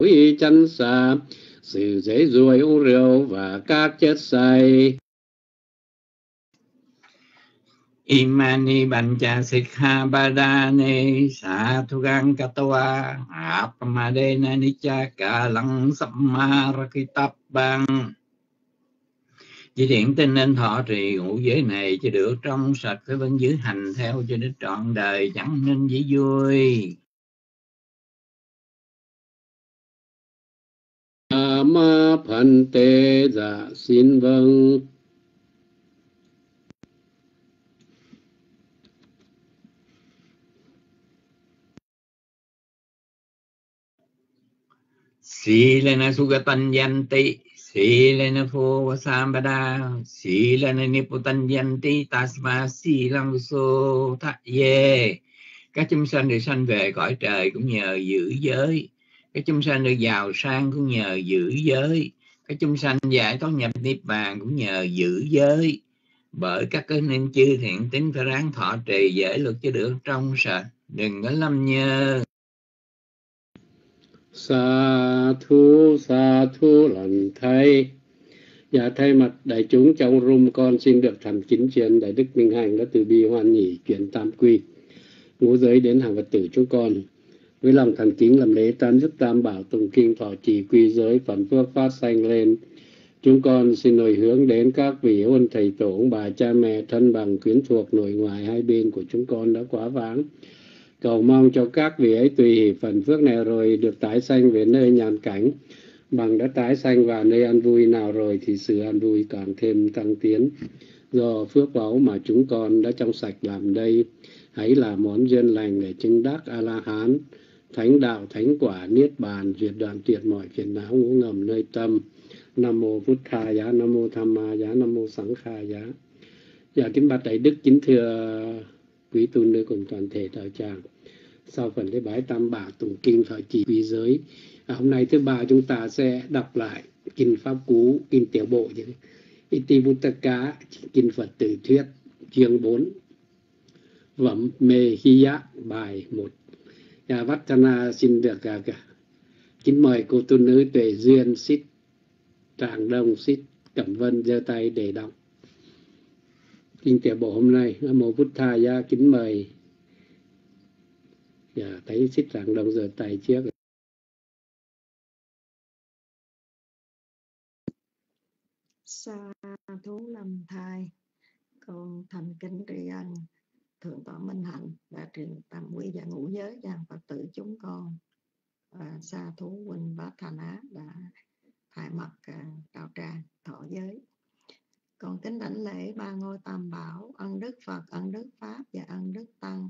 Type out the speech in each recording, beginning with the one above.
quý chân xa, sự dễ ruồi uống rượu và các chất say Imani Bancha Sikha Badane Sathugang Katawa Apamadena Nicha Kalang Sammarakitapang Chỉ điện tin nên thọ trì ngũ giới này cho được trong sạch với vẫn giữ hành theo cho đến trọn đời, chẳng nên dễ vui. Ma Phan Tê Dạ xin vâng. Silena Sugatanyanti Silena Phuvasambada Silena Niputanyanti Tasma Silang So Thạ Ye Các chúng sanh được sanh về cõi trời cũng nhờ giữ giới cái chúng sanh được giàu sang cũng nhờ giữ giới. Cái chúng sanh giải thoát nhập niết bàn cũng nhờ giữ giới. Bởi các cái nên chư thiện tính phải ráng thọ trì dễ luật cho được trong sạch. Đừng có lâm nhơ. Sa thu sa thu lần thay. Dạ thay mặt đại chúng trong room con xin được thành kính truyền Đại Đức Minh hạnh đã từ bi hoan nhỉ chuyển tam quy. Ngũ giới đến hàng vật tử chúng con với lòng thành kính làm lễ tam giúp tam bảo tùng kinh thọ trì quy giới phẩm phước phát sanh lên. Chúng con xin hồi hướng đến các vị ôn thầy tổ, ông bà, cha mẹ, thân bằng, quyến thuộc, nội ngoại, hai bên của chúng con đã quá vãng. Cầu mong cho các vị ấy tùy phần phước này rồi được tái sanh về nơi nhàn cảnh. Bằng đã tái sanh vào nơi an vui nào rồi thì sự an vui càng thêm tăng tiến. Do phước báu mà chúng con đã trong sạch làm đây, hãy là món duyên lành để chứng đắc a la hán thánh đạo thánh quả niết bàn diệt đoạn tuyệt mọi phiền não ngũ ngầm nơi tâm. Nam mô phật tha giá nam mô tham ma giá nam mô sẵn kha giá. Dạ kính bạch đại đức kính thưa quý tu nữ cùng toàn thể đạo tràng sau phần lễ bái tam bảo tụng kinh thọ trì quý giới à, hôm nay thứ ba chúng ta sẽ đọc lại kinh pháp cú kinh tiểu bộ Itivuttaka kinh Phật tử thuyết chương 4 Vẩm mê hi bài 1 Dạ, Nhà Vattana xin được à, cả, cả. kính mời cô tu nữ tuệ duyên xích tràng đông xích cẩm vân giơ tay để đọc. Kinh tiểu bộ hôm nay nam mô bút tha gia kính mời dạ thấy xích tràng đông giơ tay trước. Sa thú lâm thai con thành kính tri ân thượng tọa minh hạnh đã truyền tam quy và ngũ giới cho phật tử chúng con. Và sa thú huynh bá thành á đã thay mặt à, đạo tràng thọ giới. Còn kính đảnh lễ ba ngôi tam bảo, ân đức phật, ân đức pháp và ân đức tăng.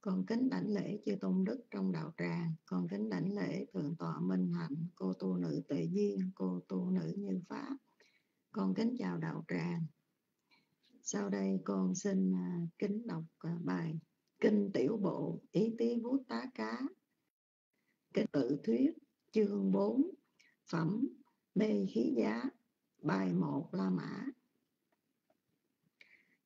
Còn kính đảnh lễ chư tôn đức trong đạo tràng. Còn kính đảnh lễ thượng tọa minh hạnh, cô tu nữ tự duyên cô tu nữ như pháp. Còn kính chào đạo tràng sau đây con xin à, kính đọc à, bài kinh tiểu bộ ý tí vút tá cá. Kinh tự thuyết, chương 4 phẩm mê khí giá, bài 1 la mã.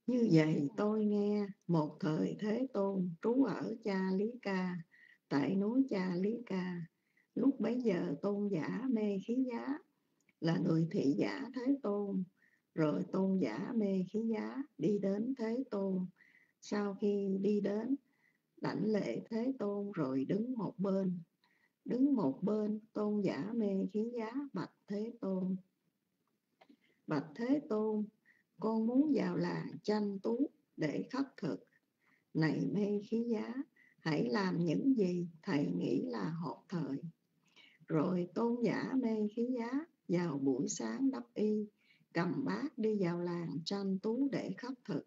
Như vậy tôi nghe, một thời thế tôn trú ở cha lý ca, tại núi cha lý ca. Lúc bấy giờ tôn giả mê khí giá là người thị giả thế tôn rồi tôn giả mê khí giá, đi đến thế tôn. Sau khi đi đến, đảnh lễ thế tôn rồi đứng một bên. Đứng một bên, tôn giả mê khí giá, bạch thế tôn. Bạch thế tôn, con muốn vào làng tranh tú để khất thực. Này mê khí giá, hãy làm những gì thầy nghĩ là hợp thời. Rồi tôn giả mê khí giá, vào buổi sáng đắp y cầm bát đi vào làng tranh tú để khất thực.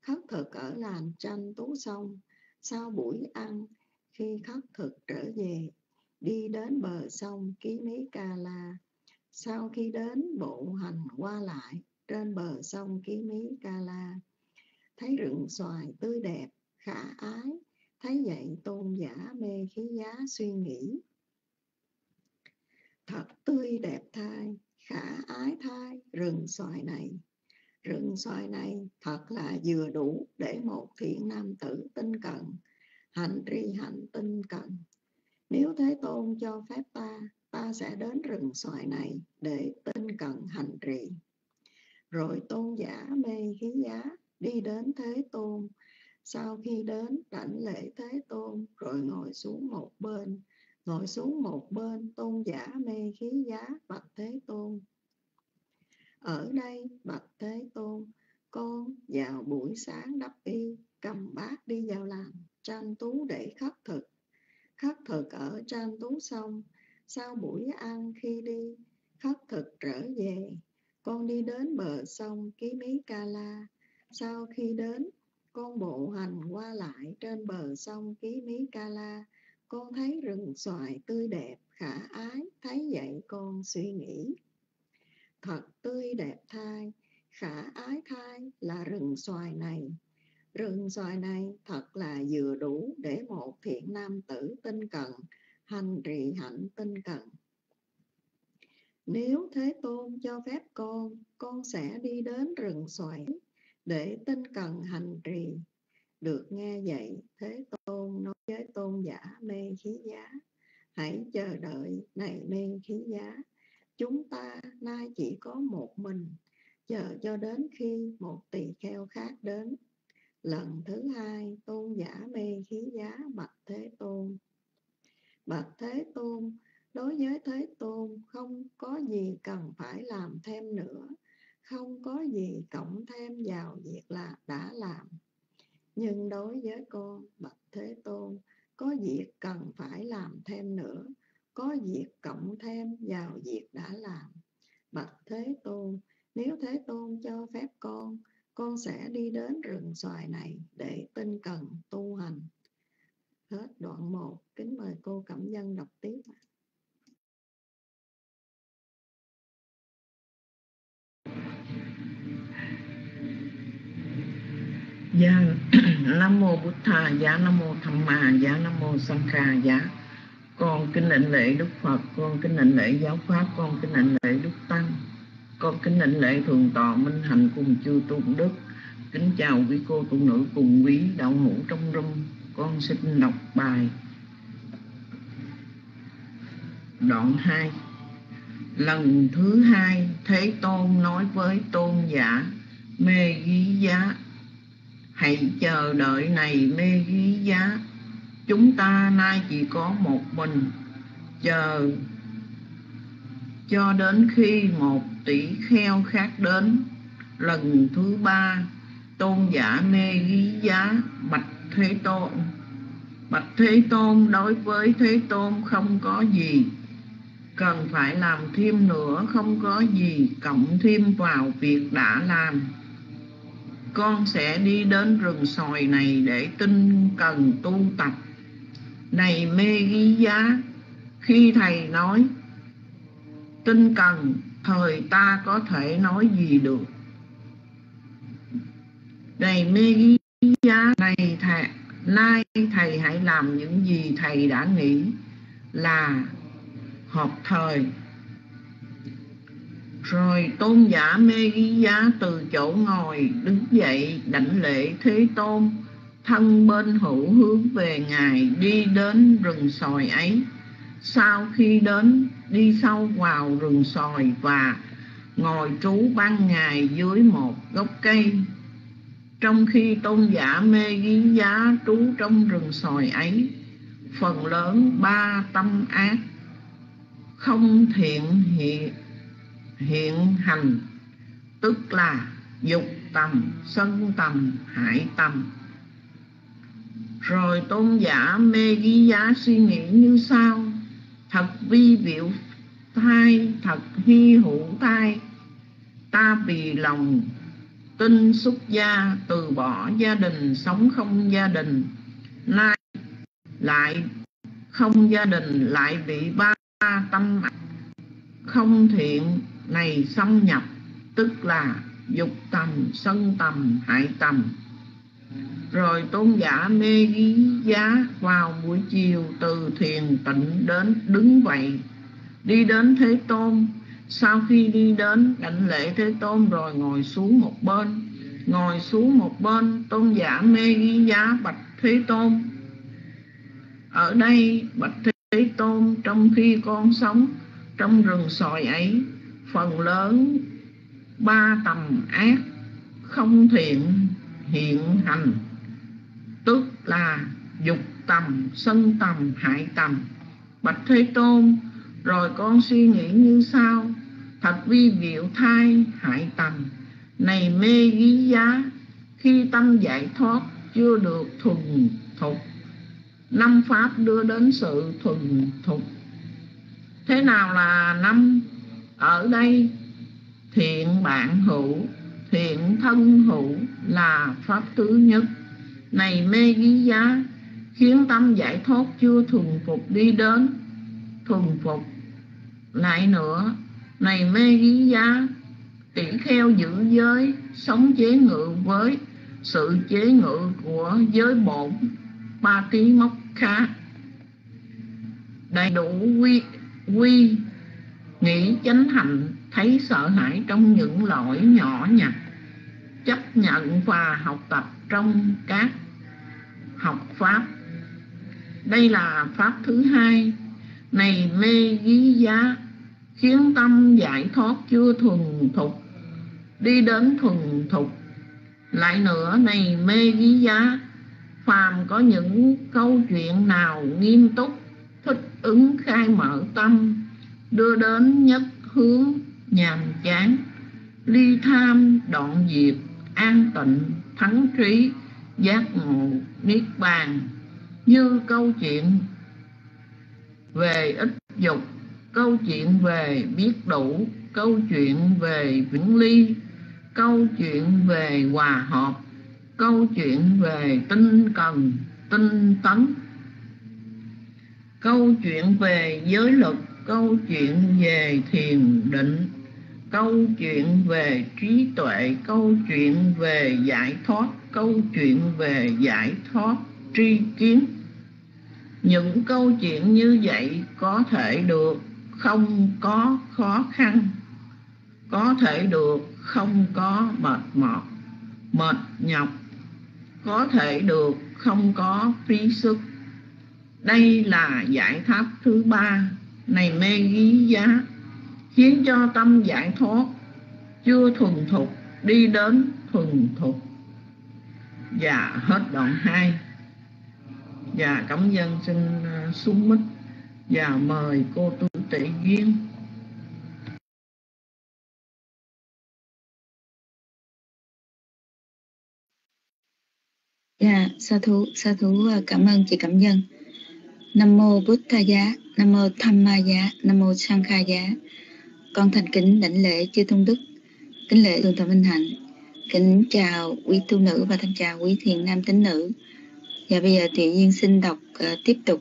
Khất thực ở làng tranh tú xong, sau buổi ăn, khi khất thực trở về, đi đến bờ sông ký mí ca la. Sau khi đến bộ hành qua lại, trên bờ sông ký mí ca la, thấy rừng xoài tươi đẹp, khả ái, thấy vậy tôn giả mê khí giá suy nghĩ. Thật tươi đẹp thai khả ái thai, rừng xoài này. Rừng xoài này thật là vừa đủ để một thiện nam tử tinh cận, hành tri hạnh tinh cận. Nếu thế tôn cho phép ta ta sẽ đến rừng xoài này để tinh cận hành trì. Rồi tôn giả mê khí giá đi đến thế tôn. Sau khi đến đảnh lễ thế tôn, rồi ngồi xuống một bên ngồi xuống một bên, tôn giả mê khí giá, bạch thế tôn. Ở đây, bạch thế tôn, con vào buổi sáng đắp y, cầm bát đi vào làm, tranh tú để khắc thực. Khắc thực ở tranh tú xong, sau buổi ăn khi đi khắc thực trở về. Con đi đến bờ sông ký mí ca la. Sau khi đến, con bộ hành qua lại trên bờ sông ký mí ca la con thấy rừng xoài tươi đẹp, khả ái, thấy vậy con suy nghĩ. Thật tươi đẹp thai, khả ái thai là rừng xoài này. Rừng xoài này thật là vừa đủ để một thiện nam tử tinh cận hành trì hạnh tinh cận nếu thế tôn cho phép con con sẽ đi đến rừng xoài để tinh cần hành trì được nghe dạy thế tôn nói với tôn giả mê khí giá, hãy chờ đợi này mê khí giá. Chúng ta nay chỉ có một mình, chờ cho đến khi một tỳ kheo khác đến. Lần thứ hai, tôn giả mê khí giá bạch thế tôn. Bạch thế tôn, đối với thế tôn không có gì cần phải làm thêm nữa, không có gì cộng thêm vào việc là đã làm nhưng đối với con bạch thế tôn, có việc cần phải làm thêm nữa, có việc cộng thêm vào việc đã làm. Bạch thế tôn, nếu thế tôn cho phép con con sẽ đi đến rừng xoài này để tinh cần tu hành. Hết đoạn 1 kính mời cô cẩm dân đọc tiếp Dạ Nam mô Bụt Thà, dạ Nam mô Tham Ma, dạ Nam mô Sang Kha, dạ con kính lệnh lễ Đức Phật, con kính lệnh lễ giáo pháp, con kính lệnh lễ Đức Tăng, con kính lệnh lễ thường tọa minh Hạnh cùng chư tôn đức. Kính chào quý cô tu nữ cùng quý đạo hữu trong rung. Con xin đọc bài đoạn 2 lần thứ hai thế tôn nói với tôn giả mê ghi giá hãy chờ đợi này mê ghi giá. Chúng ta nay chỉ có một mình. Chờ cho đến khi một tỷ kheo khác đến. Lần thứ ba, tôn giả mê ghi giá bạch thế tôn. Bạch thế tôn đối với thế tôn không có gì. Cần phải làm thêm nữa không có gì. Cộng thêm vào việc đã làm con sẽ đi đến rừng sòi này để tinh cần tu tập. Này mê ghi giá khi thầy nói, tinh cần, thời ta có thể nói gì được? Này mê ghi giá này thầy, nay thầy hãy làm những gì thầy đã nghĩ là hợp thời rồi tôn giả mê ghi giá từ chỗ ngồi, đứng dậy đảnh lễ thế tôn. Thân bên hữu hướng về ngài, đi đến rừng sòi ấy. Sau khi đến, đi sâu vào rừng sòi và ngồi trú ban ngày dưới một gốc cây. Trong khi tôn giả mê ghi giá trú trong rừng sòi ấy, phần lớn ba tâm ác, không thiện hiện hiện hành, tức là dục tầm sân tầm hải tầm rồi tôn giả mê ghi giá suy nghĩ như sau. Thật vi diệu thai, thật hy hữu thai. Ta vì lòng tin xuất gia, từ bỏ gia đình, sống không gia đình. Nay lại không gia đình, lại bị ba tâm không thiện này xâm nhập, tức là dục tầm, sân tầm, hại tầm. Rồi tôn giả mê ghi giá vào buổi chiều từ thiền tịnh đến đứng vậy đi đến thế tôn. Sau khi đi đến đảnh lễ thế tôn rồi ngồi xuống một bên. Ngồi xuống một bên, tôn giả mê ghi giá bạch thế tôn. Ở đây bạch thế tôn trong khi con sống, trong rừng sòi ấy phần lớn ba tầm ác không thiện hiện hành, tức là dục tầm, sân tầm, hại tầm. Bạch thế tôn, rồi con suy nghĩ như sau. Thật vi diệu thai, hại tầm. Này mê ghi giá, khi tâm giải thoát, chưa được thuần thục. Năm pháp đưa đến sự thuần thục. Thế nào là năm? Ở đây, thiện bạn hữu, thiện thân hữu là pháp thứ nhất. Này mê ghi giá, khiến tâm giải thoát chưa thuần phục đi đến. Thuần phục, lại nữa, này mê ghi giá tỷ kheo giữ giới, sống chế ngự với, sự chế ngự của giới bổn, ba tí mốc khá. Đầy đủ quy quy nghĩ chánh hạnh, thấy sợ hãi trong những lỗi nhỏ nhặt. Chấp nhận và học tập trong các học pháp. Đây là pháp thứ hai. Này mê ghi giá, khiến tâm giải thoát chưa thuần thục, đi đến thuần thục. Lại nữa, này mê ghi giá, phàm có những câu chuyện nào nghiêm túc, thích ứng khai mở tâm đưa đến nhất hướng, nhàm chán. Ly tham đoạn diệt, an tịnh, thắng trí, giác ngộ, niết bàn. Như câu chuyện về ít dục, câu chuyện về biết đủ, câu chuyện về vĩnh ly, câu chuyện về hòa hợp, câu chuyện về tinh cần, tinh tấn. Câu chuyện về giới lực câu chuyện về thiền định, câu chuyện về trí tuệ, câu chuyện về giải thoát, câu chuyện về giải thoát tri kiến. Những câu chuyện như vậy có thể được không có khó khăn, có thể được không có mệt mỏi, mệt nhọc, có thể được không có phí sức. Đây là giải pháp thứ ba này mê ghi giá khiến cho tâm giải thoát chưa thuần thục đi đến thuần thục. Và hết đoạn 2 và cảm dân xin à, xuống mít và mời cô tu tệ duyên. Dạ, sa thú, sa thú à, cảm ơn chị Cẩm Dân. Nam mô Bút Tha Giá, Nam mô Tham Ma Giá, Nam mô Sang Kha Giá. Con thành kính đảnh lễ chư tôn đức, kính lễ thượng thọ Minh Hạnh, kính chào quý tu nữ và thân chào quý thiền nam tín nữ. Và bây giờ Tiểu Duyên xin đọc uh, tiếp tục.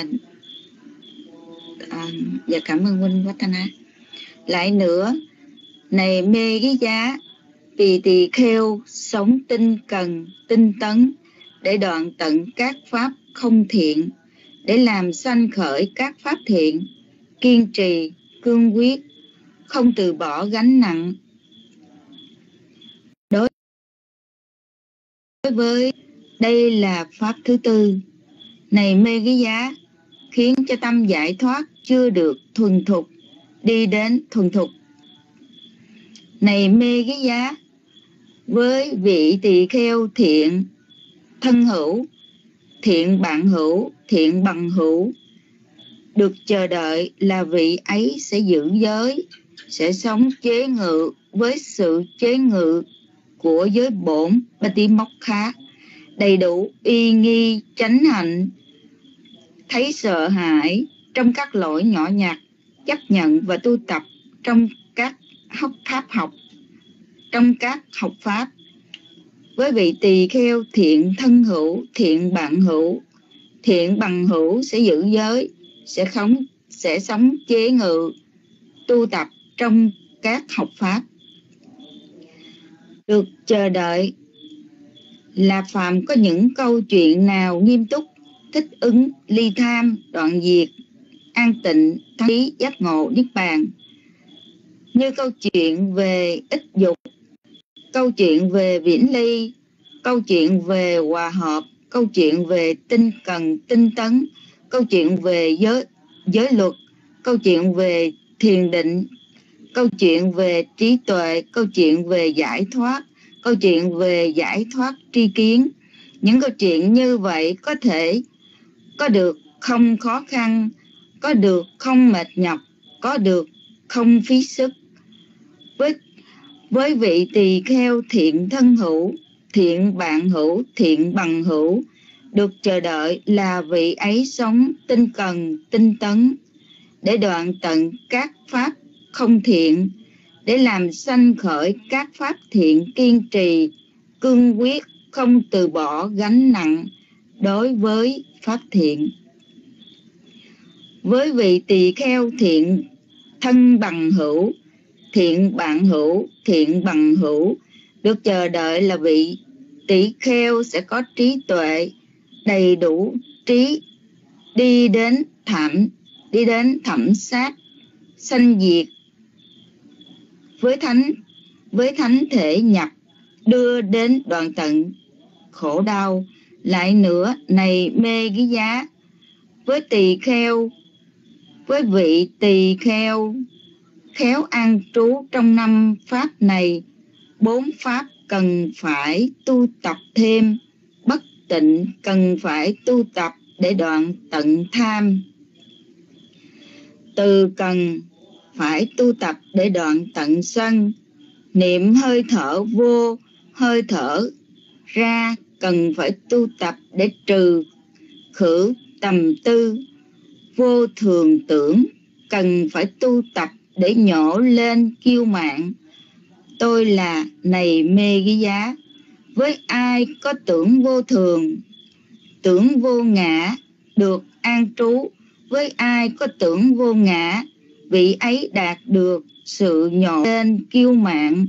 Uh, uh, và cảm ơn huynh á Lại nữa, này mê cái giá vì tỳ kheo sống tinh cần tinh tấn để đoạn tận các pháp không thiện để làm sanh khởi các pháp thiện, kiên trì, cương quyết, không từ bỏ gánh nặng. Đối với, đây là pháp thứ tư. Này mê cái giá, khiến cho tâm giải thoát chưa được thuần thục, đi đến thuần thục. Này mê cái giá, với vị tỳ kheo thiện, thân hữu thiện bạn hữu, thiện bằng hữu. Được chờ đợi là vị ấy sẽ giữ giới, sẽ sống chế ngự với sự chế ngự của giới bổn ba móc khác đầy đủ y nghi chánh hạnh, thấy sợ hãi trong các lỗi nhỏ nhặt, chấp nhận và tu tập trong các học pháp học, trong các học pháp với vị tỳ kheo thiện thân hữu, thiện bạn hữu, thiện bằng hữu sẽ giữ giới, sẽ sống sẽ sống chế ngự, tu tập trong các học pháp. Được chờ đợi là phạm có những câu chuyện nào nghiêm túc, thích ứng, ly tham, đoạn diệt, an tịnh thí giác ngộ, niết bàn. Như câu chuyện về ích dục câu chuyện về viễn ly, câu chuyện về hòa hợp, câu chuyện về tinh cần, tinh tấn, câu chuyện về giới giới luật, câu chuyện về thiền định, câu chuyện về trí tuệ, câu chuyện về giải thoát, câu chuyện về giải thoát tri kiến. Những câu chuyện như vậy có thể có được không khó khăn, có được không mệt nhọc, có được không phí sức. Với với vị tỳ kheo thiện thân hữu, thiện bạn hữu, thiện bằng hữu, được chờ đợi là vị ấy sống tinh cần, tinh tấn, để đoạn tận các pháp không thiện, để làm sanh khởi các pháp thiện kiên trì, cương quyết không từ bỏ gánh nặng đối với pháp thiện. Với vị tỳ kheo thiện thân bằng hữu thiện bạn hữu, thiện bằng hữu. Được chờ đợi là vị tỷ kheo sẽ có trí tuệ, đầy đủ trí đi đến thẩm đi đến thẩm sát, sanh diệt với thánh với thánh thể nhập, đưa đến đoạn tận khổ đau. Lại nữa, này mê cái giá, với tỳ kheo, với vị tỳ kheo khéo an trú trong năm pháp này. Bốn pháp cần phải tu tập thêm. Bất tịnh cần phải tu tập để đoạn tận tham. Từ cần phải tu tập để đoạn tận sân. Niệm hơi thở vô, hơi thở ra cần phải tu tập để trừ khử tầm tư. Vô thường tưởng cần phải tu tập để nhổ lên kiêu mạng. Tôi là này mê ghi giá. Với ai có tưởng vô thường, tưởng vô ngã được an trú. Với ai có tưởng vô ngã, vị ấy đạt được sự nhổ lên kiêu mạng.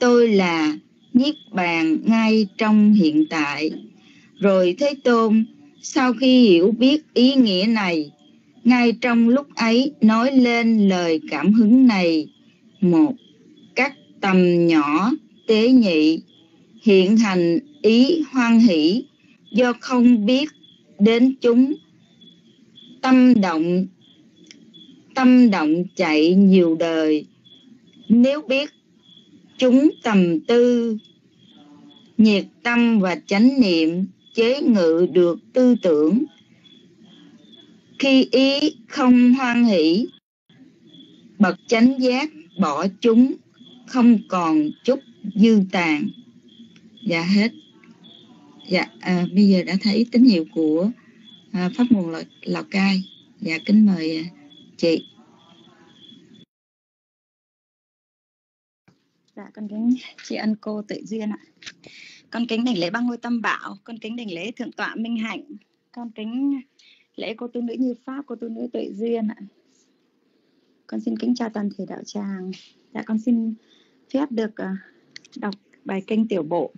Tôi là niết bàn ngay trong hiện tại. Rồi thế tôn, sau khi hiểu biết ý nghĩa này ngay trong lúc ấy, nói lên lời cảm hứng này. Một, các tầm nhỏ, tế nhị, hiện hành ý hoan hỷ. Do không biết đến chúng, tâm động tâm động chạy nhiều đời. Nếu biết chúng tầm tư, nhiệt tâm và chánh niệm chế ngự được tư tưởng khi ý không hoan hỷ bậc chánh giác bỏ chúng không còn chút dư tàn. Dạ hết. Dạ à, bây giờ đã thấy tín hiệu của à, pháp nguồn lào, lào cai. Dạ kính mời à, chị. Dạ con kính chị ân cô tự duyên ạ. Con kính đảnh lễ ba ngôi tâm bảo con kính đảnh lễ thượng tọa minh hạnh. Con kính lễ cô tu nữ như pháp cô tu nữ tuệ duyên ạ. Con xin kính chào toàn thể đạo tràng. Dạ con xin phép được ờ, đọc bài kinh tiểu bộ.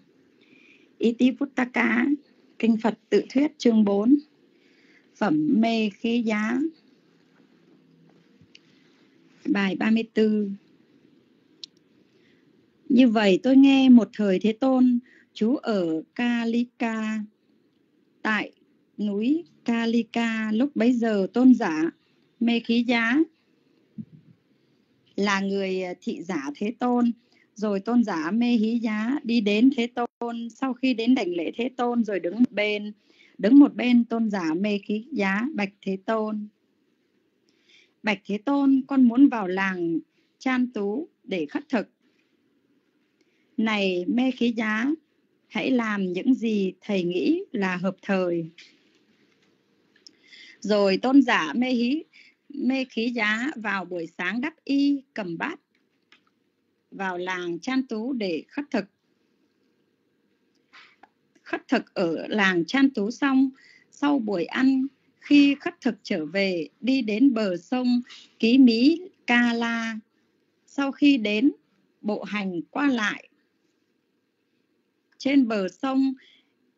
Ý tí cá kinh Phật tự thuyết, chương 4 phẩm mê khí giá. Bài 34 như vậy tôi nghe một thời Thế Tôn, chú ở Kalika tại núi Kalika lúc bấy giờ tôn giả Mê Khí Giá, là người à, thị giả Thế Tôn. Rồi tôn giả Mê Hí Giá đi đến Thế Tôn. Sau khi đến đảnh lễ Thế Tôn rồi đứng một bên, đứng một bên tôn giả Mê Khí Giá bạch Thế Tôn. Bạch Thế Tôn, con muốn vào làng Chan Tú để khất thực. Này Mê Khí Giá, hãy làm những gì thầy nghĩ là hợp thời rồi tôn giả mê hí, mê khí giá vào buổi sáng đắp y, cầm bát, vào làng chan tú để khất thực. Khất thực ở làng chan tú xong, sau buổi ăn, khi khất thực trở về, đi đến bờ sông ký mỹ ca la. Sau khi đến, bộ hành qua lại. Trên bờ sông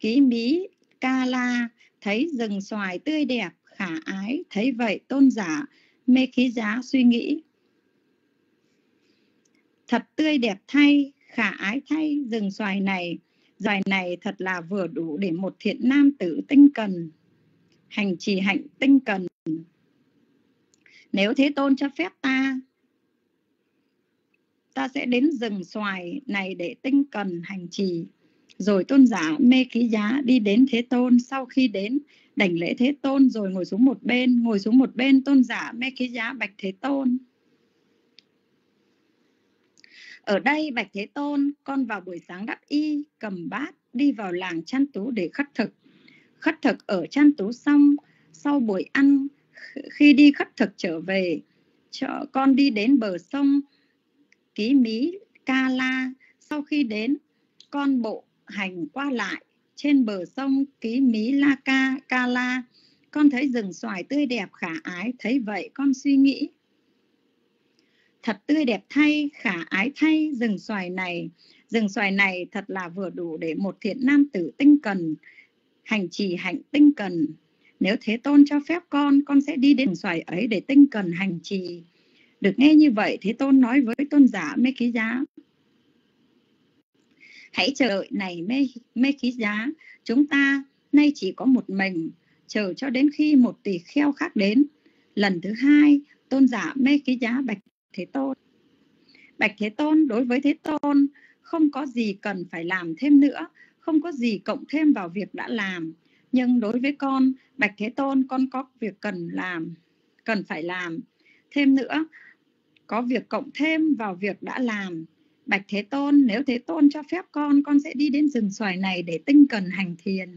ký mỹ ca la, thấy rừng xoài tươi đẹp khả ái. Thấy vậy, tôn giả mê khí giá suy nghĩ, thật tươi đẹp thay, khả ái thay, rừng xoài này xoài này thật là vừa đủ để một thiện nam tử tinh cần, hành trì hạnh tinh cần. Nếu thế tôn cho phép ta ta sẽ đến rừng xoài này để tinh cần hành trì. Rồi tôn giả mê ký giá đi đến thế tôn. Sau khi đến đảnh lễ thế tôn rồi ngồi xuống một bên, ngồi xuống một bên tôn giả mê ký giá bạch thế tôn. Ở đây bạch thế tôn, con vào buổi sáng đắp y, cầm bát, đi vào làng chăn tú để khất thực. Khất thực ở chăn tú xong, sau buổi ăn khi đi khất thực trở về, cho con đi đến bờ sông ký mí ca la. Sau khi đến, con bộ hành qua lại trên bờ sông ký mí la ca ca la. Con thấy rừng xoài tươi đẹp, khả ái, thấy vậy con suy nghĩ. Thật tươi đẹp thay, khả ái thay, rừng xoài này, rừng xoài này thật là vừa đủ để một thiện nam tử tinh cần, hành trì hạnh tinh cần. Nếu thế tôn cho phép con con sẽ đi đến xoài ấy để tinh cần hành trì. Được nghe như vậy, thế tôn nói với tôn giả mê ký giá hãy chờ đợi này mê mê khí giá chúng ta nay chỉ có một mình, chờ cho đến khi một tỷ kheo khác đến. Lần thứ hai, tôn giả mê khí giá bạch thế tôn. Bạch thế tôn, đối với thế tôn, không có gì cần phải làm thêm nữa, không có gì cộng thêm vào việc đã làm. Nhưng đối với con, bạch thế tôn, con có việc cần làm, cần phải làm. Thêm nữa, có việc cộng thêm vào việc đã làm bạch thế tôn, nếu thế tôn cho phép con con sẽ đi đến rừng xoài này để tinh cần hành thiền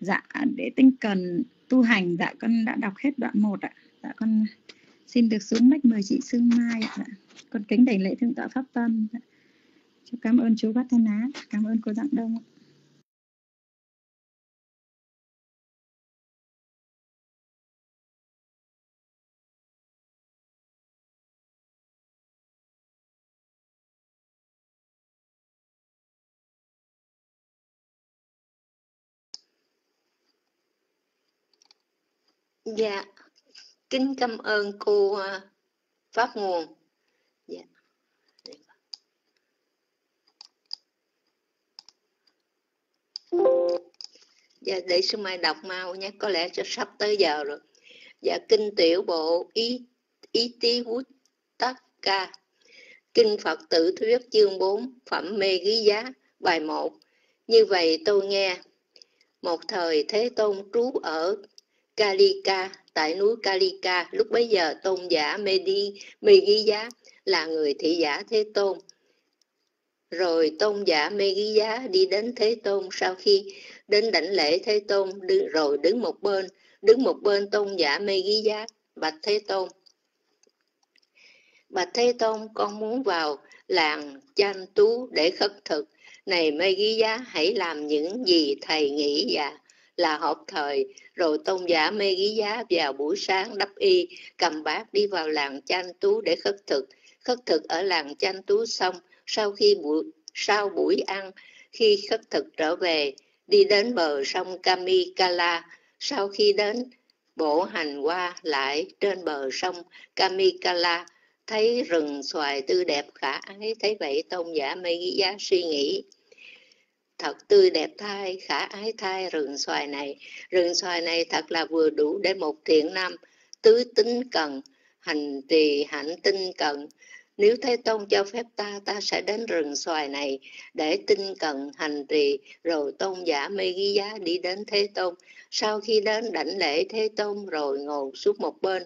dạ để tinh cần tu hành dạ con đã đọc hết đoạn 1 ạ dạ con xin được xuống mách mời chị Sương Mai ạ dạ. con kính đảnh lễ thượng tọa pháp tâm dạ. cảm ơn chú Bát Thân Á cảm ơn cô Dạng Đông ạ. Dạ, kính cảm ơn cô à, Pháp Nguồn. Dạ. Dạ, để sư mai đọc mau nhé, có lẽ cho sắp tới giờ rồi. Dạ, kinh tiểu bộ ý ý tí vút tất ca. Kinh Phật tử thuyết chương 4, phẩm mê ghi giá, bài 1. Như vậy tôi nghe, một thời Thế Tôn trú ở Kalika tại núi Kalika lúc bấy giờ tôn giả Medi Megiya là người thị giả Thế Tôn. Rồi tôn giả Megiya đi đến Thế Tôn sau khi đến đảnh lễ Thế Tôn đứng, rồi đứng một bên, đứng một bên tôn giả Megiya bạch Thế Tôn. Bạch Thế Tôn con muốn vào làng chanh tú để khất thực. Này Megiya hãy làm những gì thầy nghĩ và là hợp thời. Rồi tôn giả mê ghi giá vào buổi sáng đắp y, cầm bát đi vào làng chanh tú để khất thực. Khất thực ở làng chanh tú xong, sau khi buổi, sau buổi ăn, khi khất thực trở về, đi đến bờ sông Kamikala. Sau khi đến bộ hành qua lại trên bờ sông Kamikala, thấy rừng xoài tươi đẹp khả ái, thấy vậy tôn giả mê ghi giá suy nghĩ thật tươi đẹp thai khả ái thai rừng xoài này rừng xoài này thật là vừa đủ để một thiện nam tứ tính cần hành trì hạnh tinh cần nếu Thế Tôn cho phép ta, ta sẽ đến rừng xoài này để tinh cần hành trì, rồi tôn giả mê ghi giá đi đến Thế Tôn. Sau khi đến đảnh lễ Thế Tôn, rồi ngồi xuống một bên,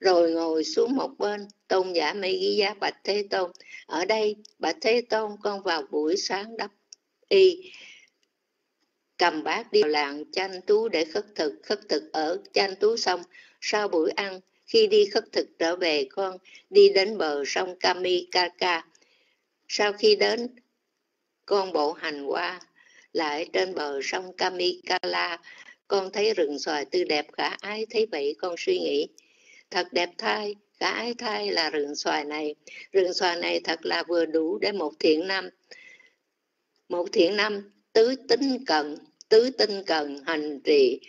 rồi ngồi xuống một bên, tôn giả mê ghi giá bạch Thế Tôn. Ở đây, bạch Thế Tôn con vào buổi sáng đắp y. Cầm bát đi vào làng chanh tú để khất thực. Khất thực ở chanh tú xong, sau buổi ăn, khi đi khất thực trở về, con đi đến bờ sông Kamikaka sau khi đến, con bộ hành qua lại trên bờ sông Kamikala con thấy rừng xoài tươi đẹp, khả ái. Thấy vậy con suy nghĩ, thật đẹp thai khả ái thai là rừng xoài này. Rừng xoài này thật là vừa đủ để một thiện nam một thiện năm tứ tinh cần, tứ tinh cần hành trì.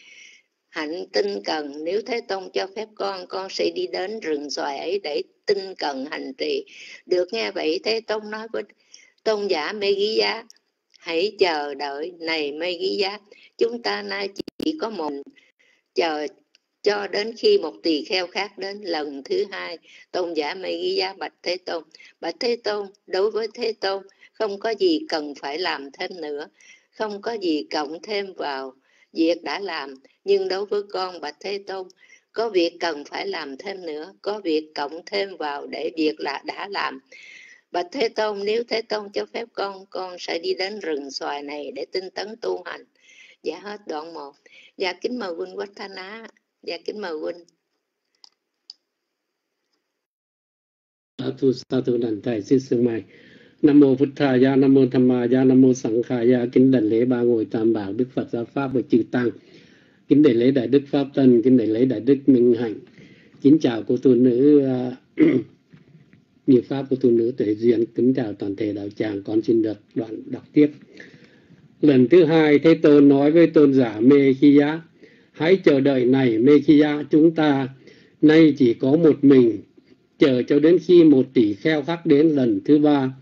Hạnh tinh cần, nếu thế tôn cho phép con con sẽ đi đến rừng xoài ấy để tinh cần hành trì. Được nghe vậy, thế tôn nói với tôn giả mê ghi giá hãy chờ đợi này mê ghi giá chúng ta nay chỉ có một chờ cho đến khi một tỳ kheo khác đến lần thứ hai. Tôn giả mê ghi giá bạch thế tôn, bạch thế tôn, đối với thế tôn không có gì cần phải làm thêm nữa. Không có gì cộng thêm vào. Việc đã làm, nhưng đối với con bạch thế tôn, có việc cần phải làm thêm nữa, có việc cộng thêm vào để việc là đã làm. Bạch thế tôn, nếu thế tôn cho phép con con sẽ đi đến rừng xoài này để tinh tấn tu hành. Dạ hết đoạn một. Dạ kính mời huynh quách thanh á. Dạ kính mời huynh. Dạ, sa thu sa thu đàn thầy xin sương mai nam mô phật thà nam mô tham ma nam mô sẵn khả ya kính đảnh lễ ba ngôi tam bảo đức phật giáo pháp và chư tăng. Kính đảnh lễ đại đức pháp tân kính đảnh lễ đại đức minh hạnh. Kính chào cô tu nữ uh, như pháp của tu nữ tuệ duyên. Kính chào toàn thể đạo tràng. Con xin được đoạn đọc tiếp. Lần thứ hai thế tôn nói với tôn giả mê khi giá hãy chờ đợi này mê khi giá chúng ta. Nay chỉ có một mình chờ cho đến khi một tỷ kheo khác đến lần thứ ba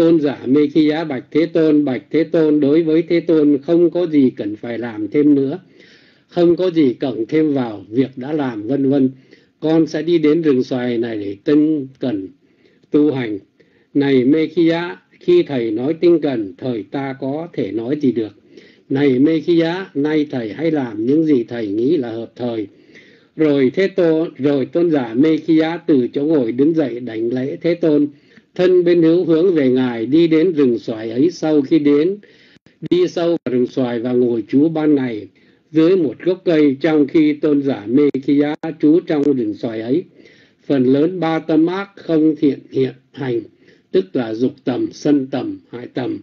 tôn giả mê khi giá bạch thế tôn. Bạch thế tôn, đối với thế tôn không có gì cần phải làm thêm nữa, không có gì cần thêm vào việc đã làm, vân vân. Con sẽ đi đến rừng xoài này để tinh cần tu hành. Này mê khi giá khi thầy nói tinh cần, thời ta có thể nói gì được? Này mê khi giá nay thầy hãy làm những gì thầy nghĩ là hợp thời. Rồi thế tôn, rồi tôn giả mê khi giá từ chỗ ngồi đứng dậy đánh lễ thế tôn thân bên hữu hướng về ngài, đi đến rừng xoài ấy sau khi đến, đi sâu vào rừng xoài và ngồi trú ban ngày dưới một gốc cây trong khi tôn giả mê khi trú trong rừng xoài ấy. Phần lớn ba tâm ác không thiện hiện hành, tức là dục tầm, sân tầm, hại tầm.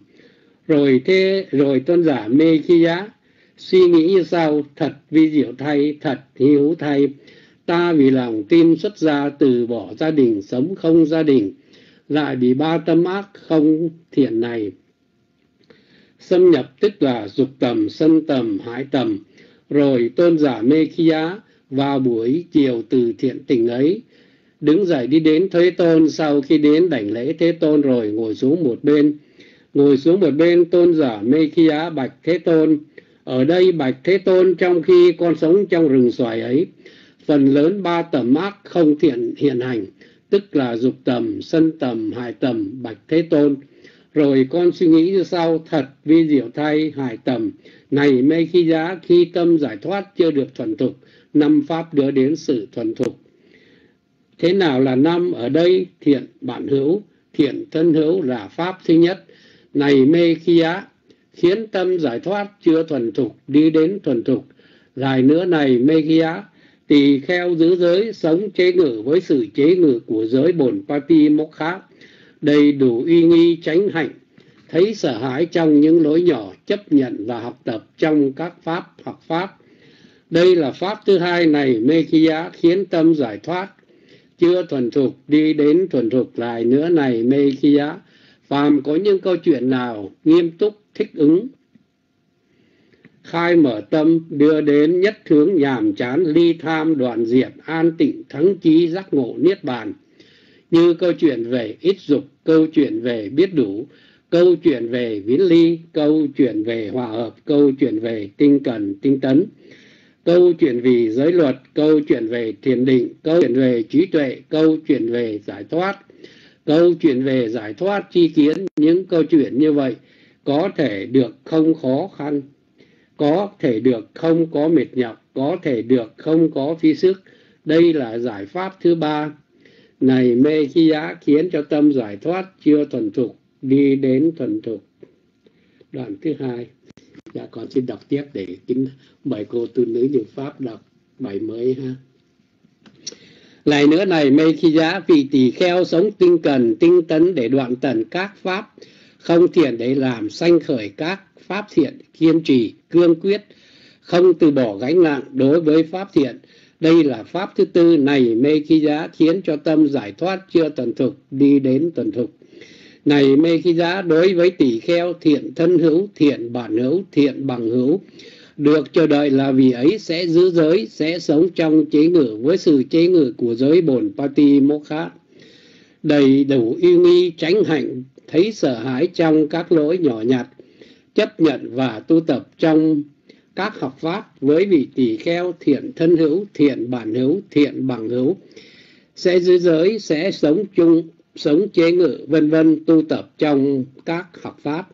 Rồi thế, rồi tôn giả mê khi suy nghĩ như sau, thật vi diệu thay, thật hiếu thay, ta vì lòng tin xuất gia từ bỏ gia đình, sống không gia đình lại bị ba tâm ác không thiện này. Xâm nhập tức là dục tầm, sân tầm hại tầm. Rồi tôn giả mê khi giá vào buổi chiều từ thiện tình ấy, đứng dậy đi đến thế tôn. Sau khi đến đảnh lễ thế tôn rồi ngồi xuống một bên. Ngồi xuống một bên, tôn giả mê khi á bạch thế tôn. Ở đây bạch thế tôn trong khi con sống trong rừng xoài ấy, phần lớn ba tầm ác không thiện, hiện hành tức là dục tầm sân tầm hại tầm bạch thế tôn. Rồi con suy nghĩ như sau thật vi diệu thay hại tầm. Này mê khi giá khi tâm giải thoát chưa được thuần thục. Năm pháp đưa đến sự thuần thục. Thế nào là năm? Ở đây thiện bản hữu thiện thân hữu là pháp thứ nhất. Này mê khi giá, khiến tâm giải thoát chưa thuần thục đi đến thuần thục. Lại nữa này mê khi giá, tỳ kheo giữ giới, sống chế ngự với sự chế ngự của giới bổn papi mốc khác đầy đủ uy nghi tránh hạnh, thấy sợ hãi trong những lỗi nhỏ, chấp nhận và học tập trong các pháp hoặc pháp. Đây là pháp thứ hai này mê kia khiến tâm giải thoát. Chưa thuần thục, đi đến thuần thục lại nữa này mê kia phàm có những câu chuyện nào nghiêm túc, thích ứng khai mở tâm, đưa đến nhất hướng nhàm chán, ly tham đoạn diệt, an tịnh, thắng trí, giác ngộ, niết bàn. Như câu chuyện về ít dục, câu chuyện về biết đủ, câu chuyện về viễn ly, câu chuyện về hòa hợp, câu chuyện về tinh cần, tinh tấn. Câu chuyện vì giới luật, câu chuyện về thiền định, câu chuyện về trí tuệ, câu chuyện về giải thoát. Câu chuyện về giải thoát chi kiến, những câu chuyện như vậy có thể được không khó khăn có thể được, không có mệt nhọc, có thể được, không có phi sức. Đây là giải pháp thứ ba. Này mê khi giá khiến cho tâm giải thoát, chưa thuần thục, đi đến thuần thục. Đoạn thứ hai. Dạ con xin đọc tiếp để kính mời cô tu nữ như pháp đọc bài mới ha. Lại nữa này, mê khi giá vì tỳ kheo sống tinh cần, tinh tấn để đoạn tận các pháp, không thiện để làm sanh khởi các pháp thiện, kiên trì, cương quyết, không từ bỏ gánh nặng đối với pháp thiện. Đây là pháp thứ tư này mê khi giá khiến cho tâm giải thoát chưa tuần thực đi đến tuần thực này mê khi giá đối với tỷ kheo thiện thân hữu, thiện bản hữu, thiện bằng hữu, được chờ đợi là vì ấy sẽ giữ giới, sẽ sống trong chế ngự với sự chế ngự của giới bổn pati mokha đầy đủ yêu nghi tránh hạnh, thấy sợ hãi trong các lỗi nhỏ nhặt chấp nhận và tu tập trong các học pháp với vị tỷ kheo thiện thân hữu, thiện bản hữu, thiện bằng hữu sẽ giữ giới, sẽ sống chung, sống chế ngự, vân vân tu tập trong các học pháp.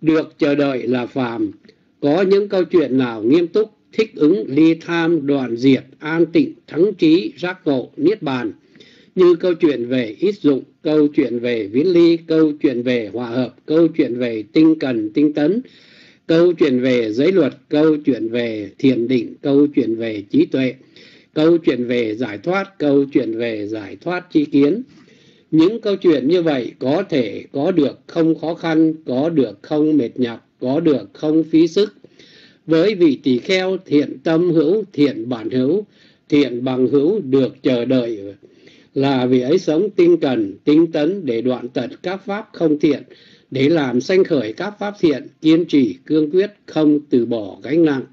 Được chờ đợi là phàm, có những câu chuyện nào nghiêm túc, thích ứng, ly tham, đoạn diệt, an tịnh, thắng trí, giác ngộ, niết bàn, như câu chuyện về ít dụng, câu chuyện về viễn ly, câu chuyện về hòa hợp, câu chuyện về tinh cần, tinh tấn, câu chuyện về giới luật, câu chuyện về thiền định, câu chuyện về trí tuệ, câu chuyện về giải thoát, câu chuyện về giải thoát chi kiến. Những câu chuyện như vậy có thể có được không khó khăn, có được không mệt nhọc, có được không phí sức. Với vị tỳ kheo thiện tâm hữu, thiện bản hữu, thiện bằng hữu được chờ đợi là vì ấy sống tinh cần, tinh tấn để đoạn tận các pháp không thiện, để làm sanh khởi các pháp thiện, kiên trì, cương quyết, không từ bỏ gánh nặng.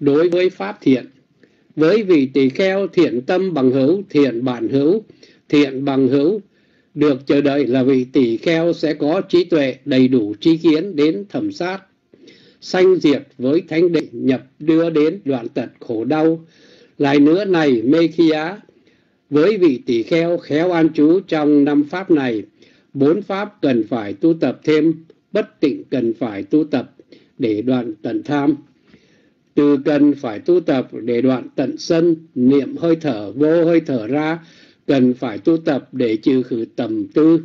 Đối với pháp thiện, với vị tỳ kheo thiện tâm bằng hữu, thiện bản hữu, thiện bằng hữu, được chờ đợi là vị tỷ kheo sẽ có trí tuệ đầy đủ trí kiến đến thẩm sát, sanh diệt với thánh định nhập đưa đến đoạn tận khổ đau. Lại nữa này mê khi á, với vị tỷ kheo khéo an trú trong năm pháp này, bốn pháp cần phải tu tập thêm, bất tịnh cần phải tu tập để đoạn tận tham. Từ cần phải tu tập để đoạn tận sân, niệm hơi thở vô hơi thở ra, cần phải tu tập để trừ khử tầm tư.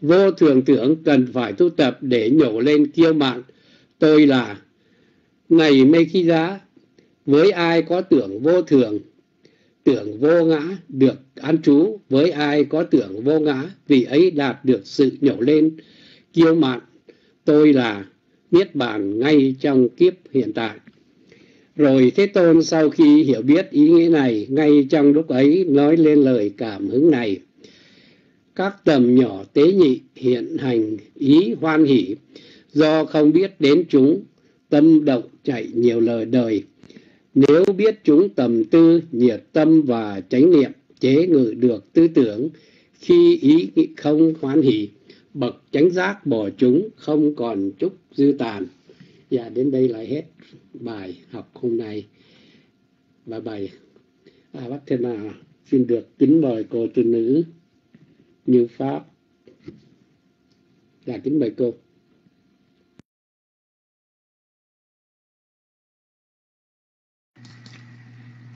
Vô thường tưởng cần phải tu tập để nhổ lên kiêu mạn. Tôi là, này mê khi giá, với ai có tưởng vô thường, tưởng vô ngã được an trú, với ai có tưởng vô ngã vì ấy đạt được sự nhổ lên. Kiêu mạn, tôi là niết bàn ngay trong kiếp hiện tại. Rồi thế tôn sau khi hiểu biết ý nghĩa này, ngay trong lúc ấy nói lên lời cảm hứng này. Các tầm nhỏ tế nhị hiện hành ý hoan hỷ, do không biết đến chúng, tâm động chạy nhiều lời đời nếu biết chúng tầm tư, nhiệt tâm và chánh niệm, chế ngự được tư tưởng, khi ý nghĩ không hoan hỷ, bậc chánh giác bỏ chúng không còn chút dư tàn. Dạ, đến đây là hết bài học hôm nay. và Bài bác bài nào xin được kính mời cô tư nữ Như Pháp. Dạ, kính mời cô.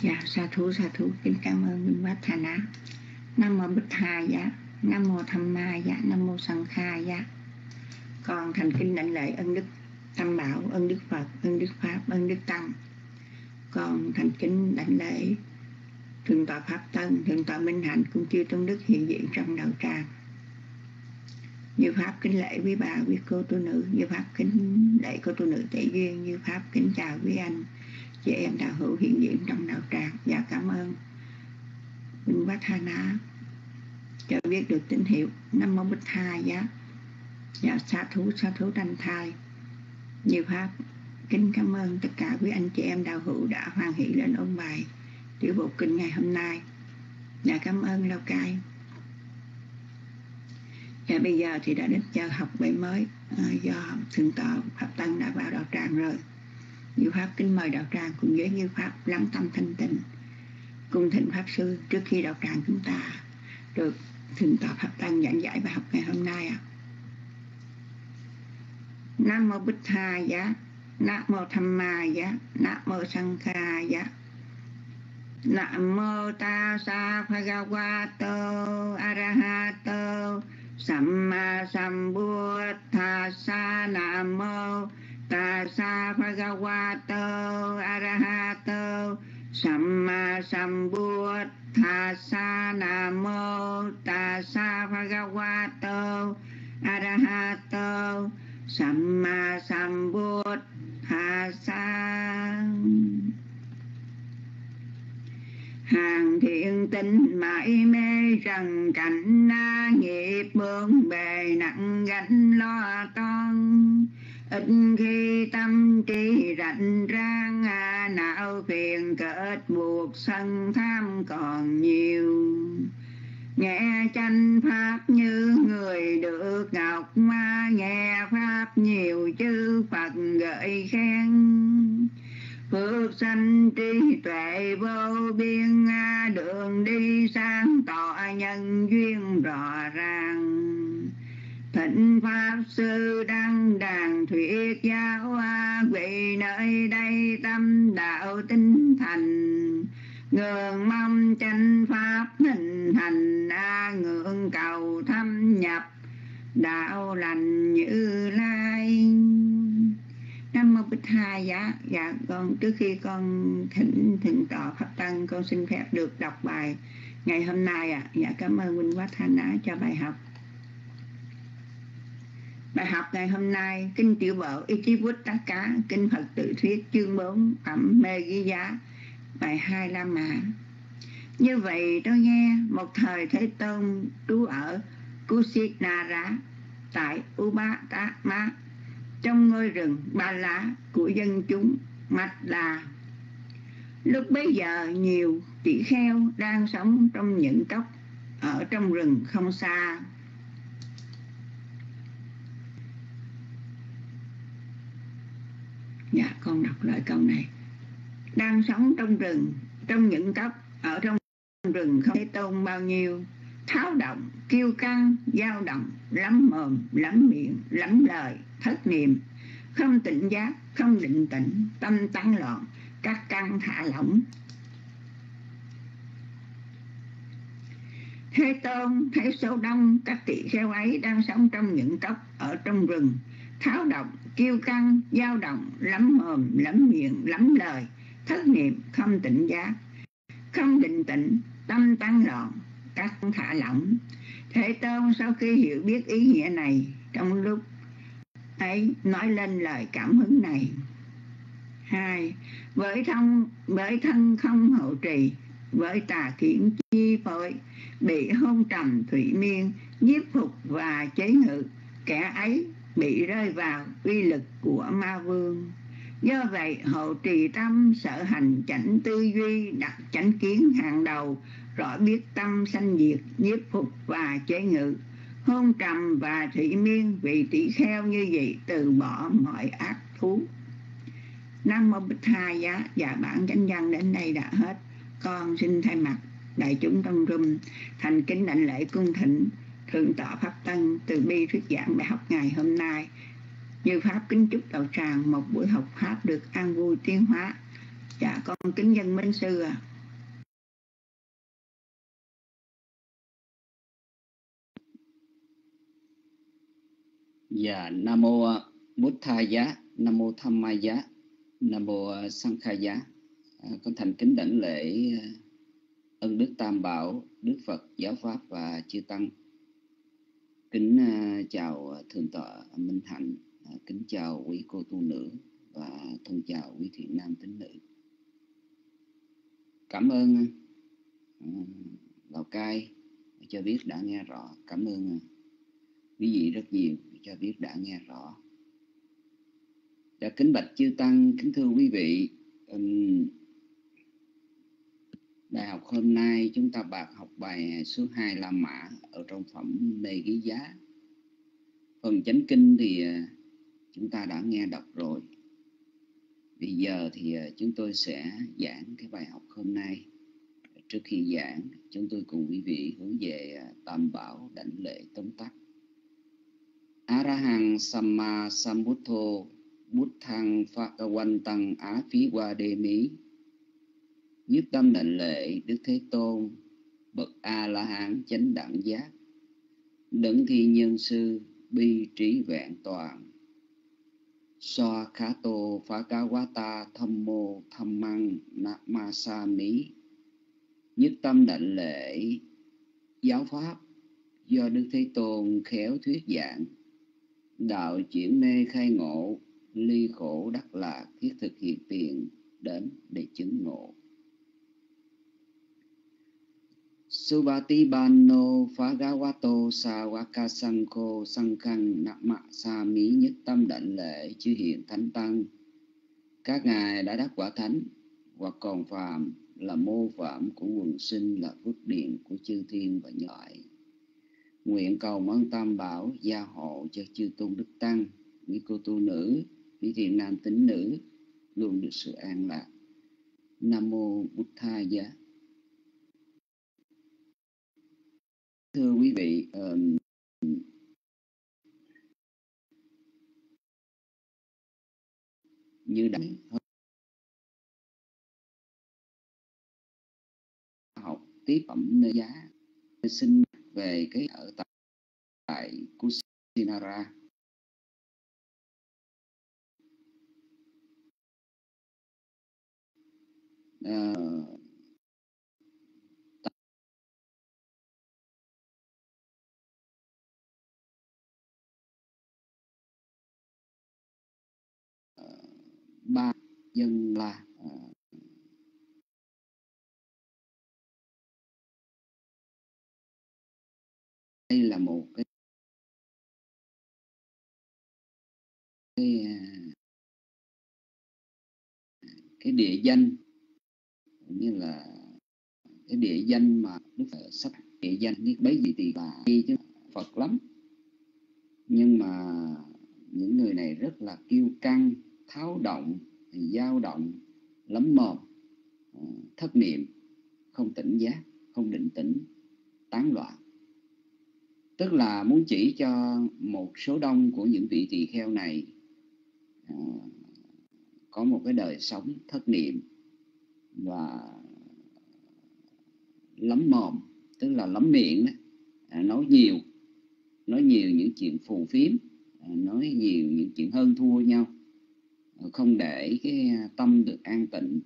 Dạ, sa thú, sa thú, kính cảm ơn Minh Bát Thà Ná. Nam mô Bích Hà dạ, Nam mô Tham Ma dạ, Nam mô sằng Kha dạ. Con thành kính đảnh lễ ân đức Tam Bảo, ân đức Phật, ân đức Pháp, ân đức Tăng. Con thành kính đảnh lễ Thượng tọa Pháp Tân, Thượng tọa Minh Hạnh cũng chưa tôn đức hiện diện trong đạo tràng. Như Pháp kính lễ quý bà, quý cô tu nữ, như Pháp kính lễ cô tu nữ tệ duyên, như Pháp kính chào quý anh, chị em đạo hữu hiện diện trong đạo tràng. Và cảm ơn. Minh Bát Tha Na cho biết được tín hiệu. Nam Mô Bích Tha giá và sa thú sa thú đanh thai. Như pháp kính cảm ơn tất cả quý anh chị em đạo hữu đã hoàn hỷ lên ôn bài tiểu bộ kinh ngày hôm nay. Và cảm ơn lâu cai. Và bây giờ thì đã đến giờ học bài mới. À, do thượng tọa pháp tăng đã vào đạo tràng rồi như Pháp kính mời đạo tràng cùng với Như Pháp lắng tâm thanh tịnh cùng thịnh Pháp Sư trước khi đạo tràng chúng ta được thịnh tập Pháp Tăng giảng giải bài học ngày hôm nay ạ. À. Nam mô Bích Tha giá, Nam mô Tham Ma giá, Nam mô Sang Kha giá. Nam mô Ta Sa Bhagavato Arahato Samma Sambuddhassa Nam mô tassa bhagavato arahato samma sambuddhassa namo tassa bhagavato arahato samma sa hàng thiện tinh mãi mê rằng cảnh na nghiệp bướng bề nặng gánh lo toan ít khi tâm trí rảnh rang à, não phiền kết buộc sân tham còn nhiều. Nghe tranh pháp như người được ngọc ma nghe pháp nhiều chư phật gợi khen. Phước sanh trí tuệ vô biên à, đường đi sáng tỏ nhân duyên rõ ràng. Thịnh Pháp Sư Đăng Đàn Thuyết Giáo Hoa, Vị nơi đây tâm đạo tinh thành. Ngưỡng mong chánh Pháp hình thành A ngưỡng cầu thâm nhập, đạo lành như lai. Nam mô Bích Hai dạ dạ con, trước khi con thỉnh thượng tọa pháp tăng, con xin phép được đọc bài ngày hôm nay ạ. À. dạ cảm ơn huynh Quá Thanh Á cho bài học bài học ngày hôm nay kinh tiểu bộ Itivuttaka kinh Phật tự thuyết chương 4 phẩm mê ghi giá, bài hai la mã. Như vậy tôi nghe một thời thế tôn trú ở Kusinara tại Ubatama trong ngôi rừng ba lá của dân chúng mạch là lúc bấy giờ, nhiều tỷ kheo đang sống trong những cốc ở trong rừng không xa. Dạ con đọc lại câu này. Đang sống trong rừng trong những cốc ở trong rừng không thể tôn bao nhiêu. Tháo động kiêu căng dao động lắm mồm lắm miệng lắm lời thất niệm. Không tỉnh giác không định tĩnh tâm tăng loạn các căn thả lỏng. Thế Tôn thấy số đông các tỷ kheo ấy đang sống trong những cốc ở trong rừng, tháo động, kiêu căng, dao động, lắm mồm, lắm miệng, lắm lời, thất niệm, không tỉnh giác, không định tĩnh, tâm tăng loạn, các thả lỏng. Thế Tôn sau khi hiểu biết ý nghĩa này, trong lúc ấy nói lên lời cảm hứng này. hai Với thân, với thân không hậu trì, với tà kiến chi phối, bị hôn trầm thủy miên, nhiếp phục và chế ngự, kẻ ấy bị rơi vào uy lực của ma vương. Do vậy, hộ trì tâm sở hành chánh tư duy đặt chánh kiến hàng đầu, rõ biết tâm sanh diệt, nhiếp phục và chế ngự. Hôn trầm và thủy miên vì tỷ kheo như vậy từ bỏ mọi ác thú. Nam Mô Bích Tha Giá và bản chánh văn đến đây đã hết. Con xin thay mặt đại chúng trong rung thành kính đảnh lễ cung thỉnh thượng tọa pháp tân từ bi thuyết giảng bài học ngày hôm nay như pháp kính chúc đạo tràng một buổi học pháp được an vui tiến hóa dạ con kính dân minh sư à Dạ, Nam Mô Bút Tha Giá, Nam Mô Tham Ma Giá, Nam Mô Sang Kha Giá. À, con thành kính đảnh lễ ờ, ân Đức Tam Bảo, Đức Phật, Giáo Pháp và Chư Tăng. Kính uh, chào à, Thượng tọa Minh Hạnh, uh, kính chào quý cô tu nữ và thân chào quý thiện nam tín nữ. Cảm ơn uh, Lào Cai cho biết đã nghe rõ. Cảm ơn quý vị rất nhiều cho biết đã nghe rõ. Đã kính bạch chư tăng, kính thưa quý vị, um, bài học hôm nay chúng ta bạc học bài số 2 La Mã ở trong phẩm Đề Ghi Giá. Phần chánh kinh thì à, chúng ta đã nghe đọc rồi. Bây giờ thì à, chúng tôi sẽ giảng cái bài học hôm nay. Trước khi giảng, chúng tôi cùng quý vị hướng về à, Tam Bảo đảnh lệ tóm tắt. Arahang Samma Sambuddho quanh Phakawantang Á Phí Qua Đê mỹ Nhất tâm đảnh lễ, Đức Thế Tôn, Bậc A-la-hán chánh đẳng giác. Đấng thi nhân sư, bi trí vẹn toàn. So khá tô phá ca quá ta thâm mô thâm măng nạ ma sa mí Nhất tâm đảnh lễ, Giáo Pháp, do Đức Thế Tôn khéo thuyết giảng. Đạo chuyển mê khai ngộ, ly khổ đắc lạc thiết thực hiện tiền đến để chứng ngộ. Subati Bano Phagawato Sawaka Sankho Sankhang Nạ Sa Nhất Tâm Đảnh Lễ Chư Hiện Thánh Tăng. Các ngài đã đắc quả thánh hoặc còn phàm là mô phạm của quần sinh là phước điện của chư thiên và nhọi Nguyện cầu mong tam bảo gia hộ cho chư tôn đức tăng, quý cô tu nữ, quý thiện nam tính nữ luôn được sự an lạc. Nam mô Bụt Tha thưa quý vị um, như đã học tiếp phẩm nơi giá xin về cái ở tại, tại Kusinara. Uh, ba dân là ờ, đây là một cái cái, cái địa danh như là cái địa danh mà Đức Phật sắp địa danh biết bấy gì thì là đi chứ Phật lắm. Nhưng mà những người này rất là kiêu căng tháo động dao động lấm mồm ờ, thất niệm không tỉnh giác không định tĩnh tán loạn. Tức là muốn chỉ cho một số đông của những vị tỳ kheo này ờ, có một cái đời sống thất niệm và lấm mồm tức là lấm miệng đó, à, nói nhiều nói nhiều những chuyện phù phiếm à, nói nhiều những chuyện hơn thua nhau không để cái à, tâm được an tịnh.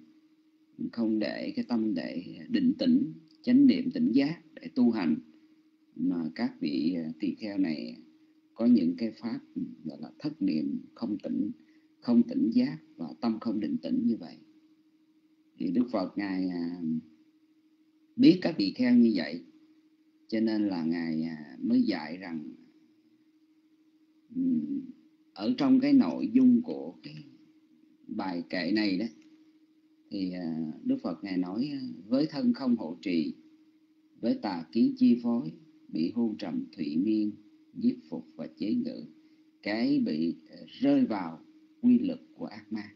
Không để cái tâm để định tĩnh, chánh niệm tỉnh giác để tu hành. Mà các vị à, tỳ kheo này có những cái pháp, gọi là thất niệm không tỉnh không tỉnh giác và tâm không định tĩnh như vậy. Thì Đức Phật ngài à, biết các tỳ kheo như vậy, cho nên là ngài mới dạy rằng ở trong cái nội dung của cái bài kệ này đó, thì à, Đức Phật ngài nói à, với thân không hộ trì, với tà kiến chi phối, bị hôn trầm thụy miên, giết phục và chế ngự, cái bị à, rơi vào quy lực của ác ma.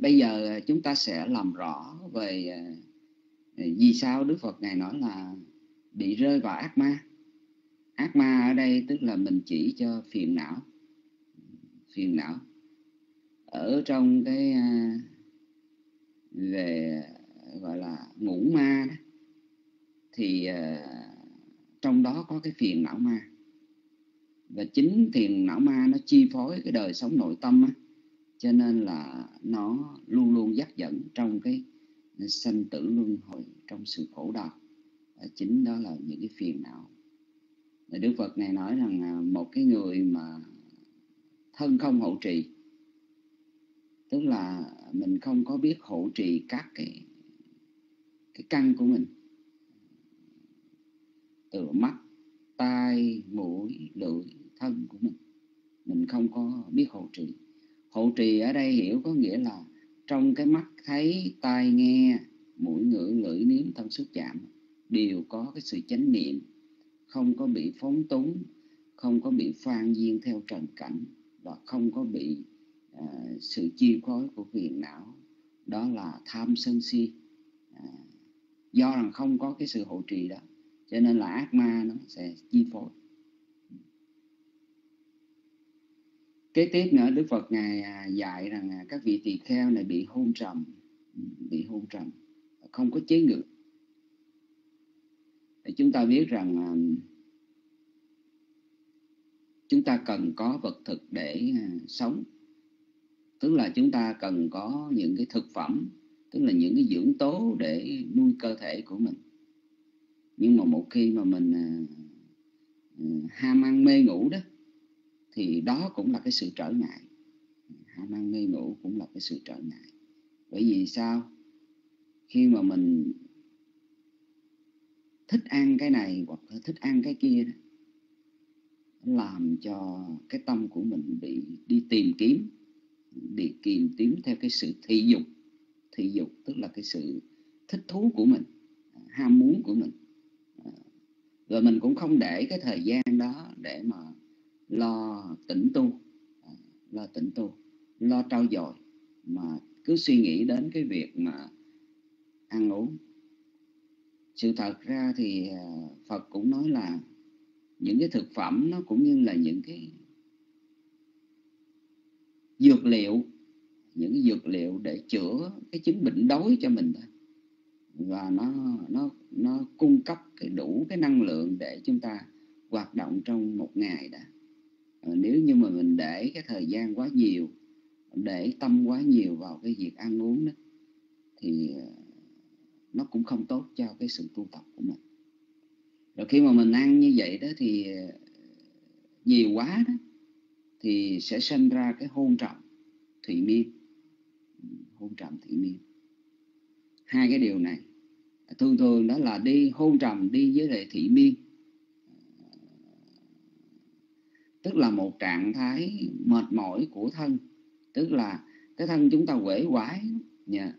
Bây giờ chúng ta sẽ làm rõ về vì sao Đức Phật ngài nói là bị rơi vào ác ma. Ác ma ở đây tức là mình chỉ cho phiền não phiền não ở trong cái à, về gọi là ngũ ma đó thì à, trong đó có cái phiền não ma. Và chính phiền não ma nó chi phối cái đời sống nội tâm á cho nên là nó luôn luôn dắt dẫn trong cái sanh tử luân hồi trong sự khổ đau. Và chính đó là những cái phiền não. Đức Phật này nói rằng à, một cái người mà thân không hậu trì tức là mình không có biết hộ trì các cái cái căn của mình. Từ mắt, tai, mũi, lưỡi, thân của mình. Mình không có biết hộ trì. Hộ trì ở đây hiểu có nghĩa là trong cái mắt thấy, tai nghe, mũi, ngửi, lưỡi, nếm, thân xúc chạm đều có cái sự chánh niệm. Không có bị phóng túng, không có bị phan duyên theo trần cảnh và không có bị À, sự chi phối của phiền não đó là tham sân si. À, do rằng không có cái sự hộ trì đó cho nên là ác ma nó sẽ chi phối. Kế tiếp nữa Đức Phật ngài à, dạy rằng à, các vị tỳ kheo này bị hôn trầm bị hôn trầm không có chế ngự. Để chúng ta biết rằng chúng ta cần có vật thực để sống tức là chúng ta cần có những cái thực phẩm tức là những cái dưỡng tố để nuôi cơ thể của mình. Nhưng mà một khi mà mình à, à, ham ăn mê ngủ đó thì đó cũng là cái sự trở ngại. Ham ăn mê ngủ cũng là cái sự trở ngại. Bởi vì sao? Khi mà mình thích ăn cái này hoặc là thích ăn cái kia đó, làm cho cái tâm của mình bị đi tìm kiếm bị kìm kiếm theo cái sự thị dục. Thị dục tức là cái sự thích thú của mình, ham muốn của mình. À, rồi mình cũng không để cái thời gian đó để mà lo tĩnh tu à, lo tĩnh tu, lo trau dồi, mà cứ suy nghĩ đến cái việc mà ăn uống. Sự thật ra thì à, Phật cũng nói là những cái thực phẩm nó cũng như là những cái dược liệu, những dược liệu để chữa cái chứng bệnh đói cho mình thôi. Và nó nó nó cung cấp cái đủ cái năng lượng để chúng ta hoạt động trong một ngày đã ờ, nếu như mà mình để cái thời gian quá nhiều, để tâm quá nhiều vào cái việc ăn uống đó, thì ờ, nó cũng không tốt cho cái sự tu tập của mình. Rồi khi mà mình ăn như vậy đó thì ờ, nhiều quá đó thì sẽ sinh ra cái hôn trọng thủy miên hôn trầm thủy miên hai cái điều này, thường thường đó là đi hôn trầm đi với lại thị miên tức là một trạng thái mệt mỏi của thân. Tức là cái thân chúng ta quể quải nha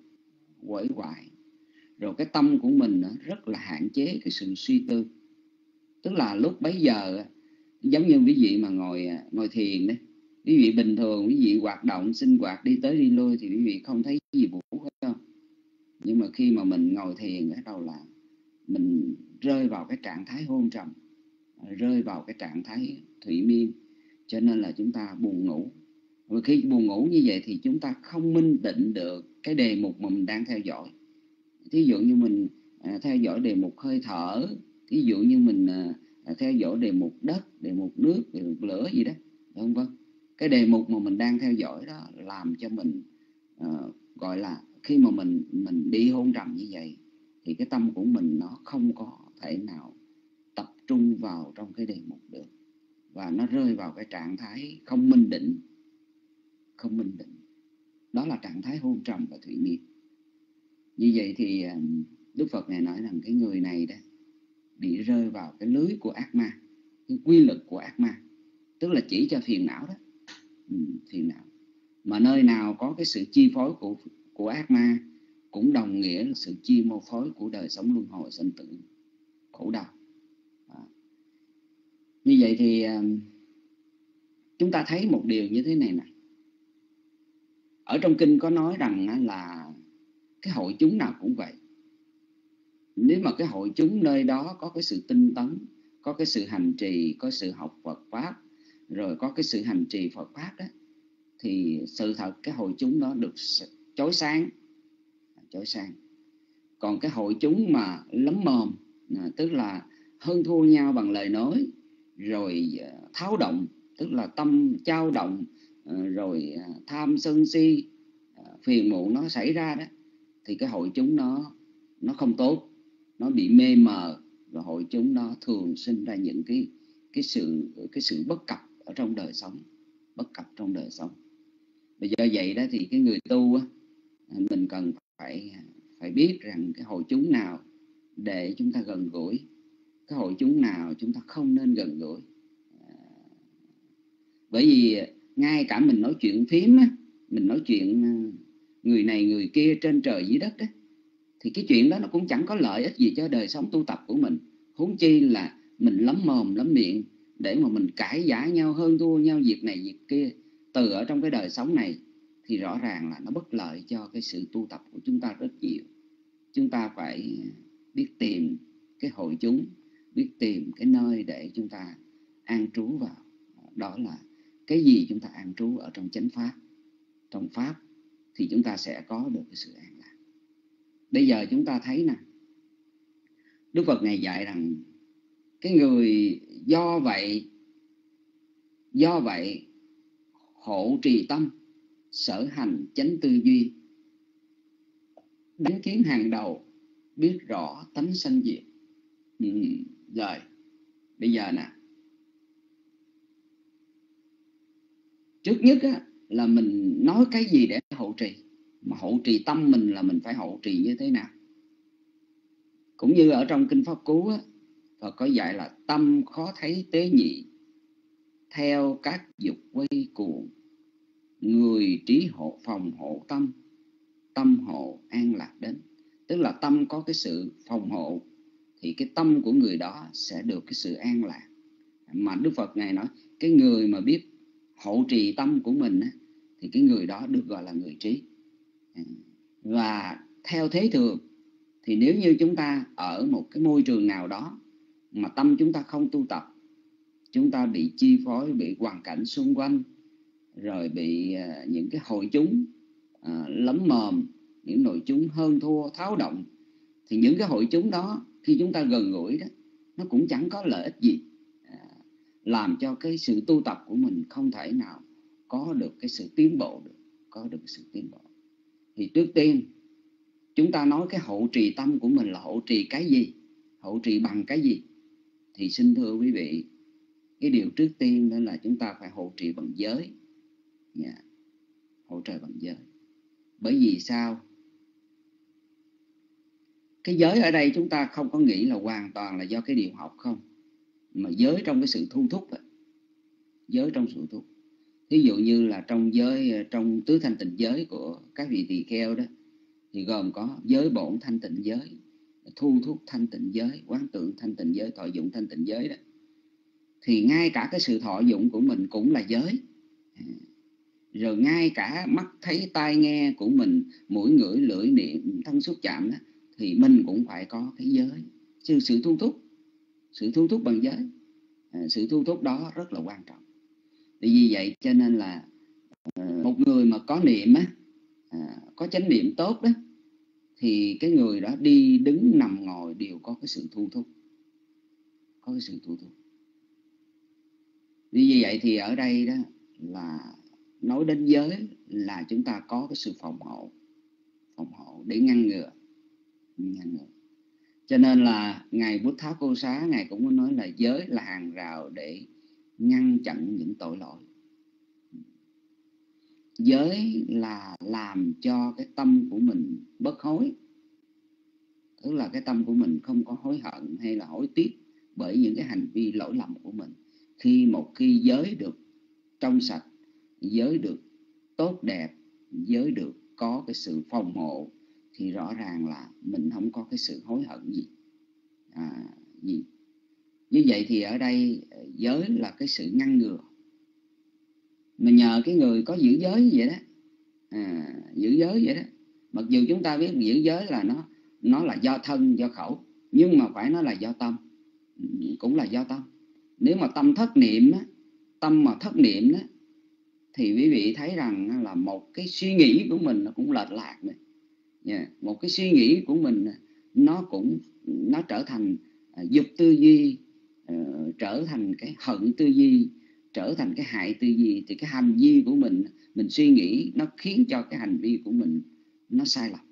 quể quải rồi cái tâm của mình rất là hạn chế cái sự suy tư. Tức là lúc bấy giờ giống như quý vị mà ngồi à, ngồi thiền đấy quý vị bình thường quý vị hoạt động sinh hoạt đi tới đi lui thì quý vị không thấy gì vũ hết không nhưng mà khi mà mình ngồi thiền ở đâu là mình rơi vào cái trạng thái hôn trầm rơi vào cái trạng thái thủy miên. Cho nên là chúng ta buồn ngủ. Và khi buồn ngủ như vậy thì chúng ta không minh định được cái đề mục mà mình đang theo dõi. Thí dụ như mình à, theo dõi đề mục hơi thở thí dụ như mình à, theo dõi đề mục đất đề mục nước đề mục lửa gì đó vân vân. Cái đề mục mà mình đang theo dõi đó làm cho mình uh, gọi là khi mà mình mình đi hôn trầm như vậy thì cái tâm của mình nó không có thể nào tập trung vào trong cái đề mục được. Và nó rơi vào cái trạng thái không minh định. Không minh định. Đó là trạng thái hôn trầm và thủy miên như vậy thì ờ, đức phật này nói rằng cái người này đó bị rơi vào cái lưới của ác ma cái quy luật của ác ma. Tức là chỉ cho phiền não đó. Ừ, phiền não. Mà nơi nào có cái sự chi phối của của ác ma cũng đồng nghĩa là sự chi mô phối của đời sống luân hồi sinh tử khổ đau. À. như vậy thì à, chúng ta thấy một điều như thế này nè. ở trong kinh có nói rằng là cái hội chúng nào cũng vậy nếu mà cái hội chúng nơi đó có cái sự tinh tấn, có cái sự hành trì, có sự học Phật pháp, rồi có cái sự hành trì Phật pháp đó, thì sự thật cái hội chúng đó được chói sáng. Chói sáng. Còn cái hội chúng mà lấm mồm à, tức là hơn thua nhau bằng lời nói, rồi à, tháo động, tức là tâm trao động à, rồi tham sân si phiền muộn nó xảy ra đó, thì cái hội chúng nó nó không tốt nó bị mê mờ và hội chúng nó thường sinh ra những cái cái sự cái sự bất cập ở trong đời sống bất cập trong đời sống và do vậy đó thì cái người tu á, mình cần phải phải biết rằng cái hội chúng nào để chúng ta gần gũi cái hội chúng nào chúng ta không nên gần gũi à, bởi vì ngay cả mình nói chuyện phím á, mình nói chuyện à, người này người kia trên trời dưới đất á thì cái chuyện đó nó cũng chẳng có lợi ích gì cho đời sống tu tập của mình. Huống chi là mình lắm mồm lắm miệng để mà mình cãi giả nhau, hơn thua nhau, việc này, việc kia. Từ ở trong cái đời sống này thì rõ ràng là nó bất lợi cho cái sự tu tập của chúng ta rất nhiều. Chúng ta phải biết tìm cái hội chúng, biết tìm cái nơi để chúng ta an trú vào. Đó là cái gì chúng ta an trú ở trong chánh pháp. Trong pháp thì chúng ta sẽ có được cái sự an bây giờ chúng ta thấy nè. Đức phật này dạy rằng cái người do vậy do vậy hộ trì tâm sở hành chánh tư duy đánh kiến hàng đầu biết rõ tánh sanh diệt. Ừ, rồi bây giờ nè. Trước nhất á, là mình nói cái gì để hộ trì? Mà hộ trì tâm mình là mình phải hộ trì như thế nào? Cũng như ở trong kinh pháp cú á, Phật có dạy là tâm khó thấy tế nhị theo các dục quay cuồng. Người trí hộ phòng hộ tâm tâm hộ an lạc đến. Tức là tâm có cái sự phòng hộ thì cái tâm của người đó sẽ được cái sự an lạc. Mà Đức Phật ngài nói cái người mà biết hộ trì tâm của mình thì cái người đó được gọi là người trí và theo thế thường thì nếu như chúng ta ở một cái môi trường nào đó mà tâm chúng ta không tu tập chúng ta bị chi phối bị hoàn cảnh xung quanh rồi bị à, những cái hội chúng à, lấm mồm những nội chúng hơn thua tháo động thì những cái hội chúng đó khi chúng ta gần gũi đó nó cũng chẳng có lợi ích gì à, làm cho cái sự tu tập của mình không thể nào có được cái sự tiến bộ được có được sự tiến bộ thì trước tiên, chúng ta nói cái hộ trì tâm của mình là hộ trì cái gì? Hộ trì bằng cái gì? Thì xin thưa quý vị, cái điều trước tiên đó là chúng ta phải hộ trì bằng giới. Dạ. Yeah. Hộ trì bằng giới. Bởi vì sao? Cái giới ở đây chúng ta không có nghĩ là hoàn toàn là do cái điều học không? Mà giới trong cái sự thu thúc ấy. giới trong sự thu thúc ví dụ như là trong giới ờ, trong tứ thanh tịnh giới của các vị tỳ kheo đó thì gồm có giới bổn thanh tịnh giới thu thúc thanh tịnh giới quán tượng thanh tịnh giới thọ dụng thanh tịnh giới đó. Thì ngay cả cái sự thọ dụng của mình cũng là giới. À, rồi ngay cả mắt thấy tai nghe của mình mũi ngửi lưỡi niệm thân xúc chạm đó, thì mình cũng phải có cái giới. Chứ sự thu thúc sự thu thúc bằng giới à, sự thu thúc đó rất là quan trọng vì vậy cho nên là ờ, một người mà có niệm á à, có chánh niệm tốt đó, thì cái người đó đi đứng nằm ngồi đều có cái sự thu thúc, có cái sự thu thúc. Vì vậy thì ở đây đó là nói đến giới là chúng ta có cái sự phòng hộ phòng hộ để ngăn ngừa ngăn ngừa. Cho nên là ngài Bút Tháo Cô Xá ngài cũng có nói là giới là hàng rào để ngăn chặn những tội lỗi. Giới là làm cho cái tâm của mình bất hối. Tức là cái tâm của mình không có hối hận hay là hối tiếc bởi những cái hành vi lỗi lầm của mình. Khi một khi giới được trong sạch giới được tốt đẹp giới được có cái sự phòng hộ thì rõ ràng là mình không có cái sự hối hận gì. À, gì? Như vậy thì ở đây ờ, giới là cái sự ngăn ngừa. Mà nhờ cái người có giữ giới vậy đó à, giữ giới vậy đó. Mặc dù chúng ta biết giữ giới là nó nó là do thân do khẩu nhưng mà phải nó là do tâm. Cũng là do tâm. Nếu mà tâm thất niệm á, tâm mà thất niệm đó, thì quý vị thấy rằng là một cái suy nghĩ của mình nó cũng lệch lạc này. Yeah. một cái suy nghĩ của mình nó cũng nó trở thành à, dục tư duy uh, trở thành cái hận tư duy trở thành cái hại tư duy thì cái hành vi của mình mình suy nghĩ nó khiến cho cái hành vi của mình nó sai lầm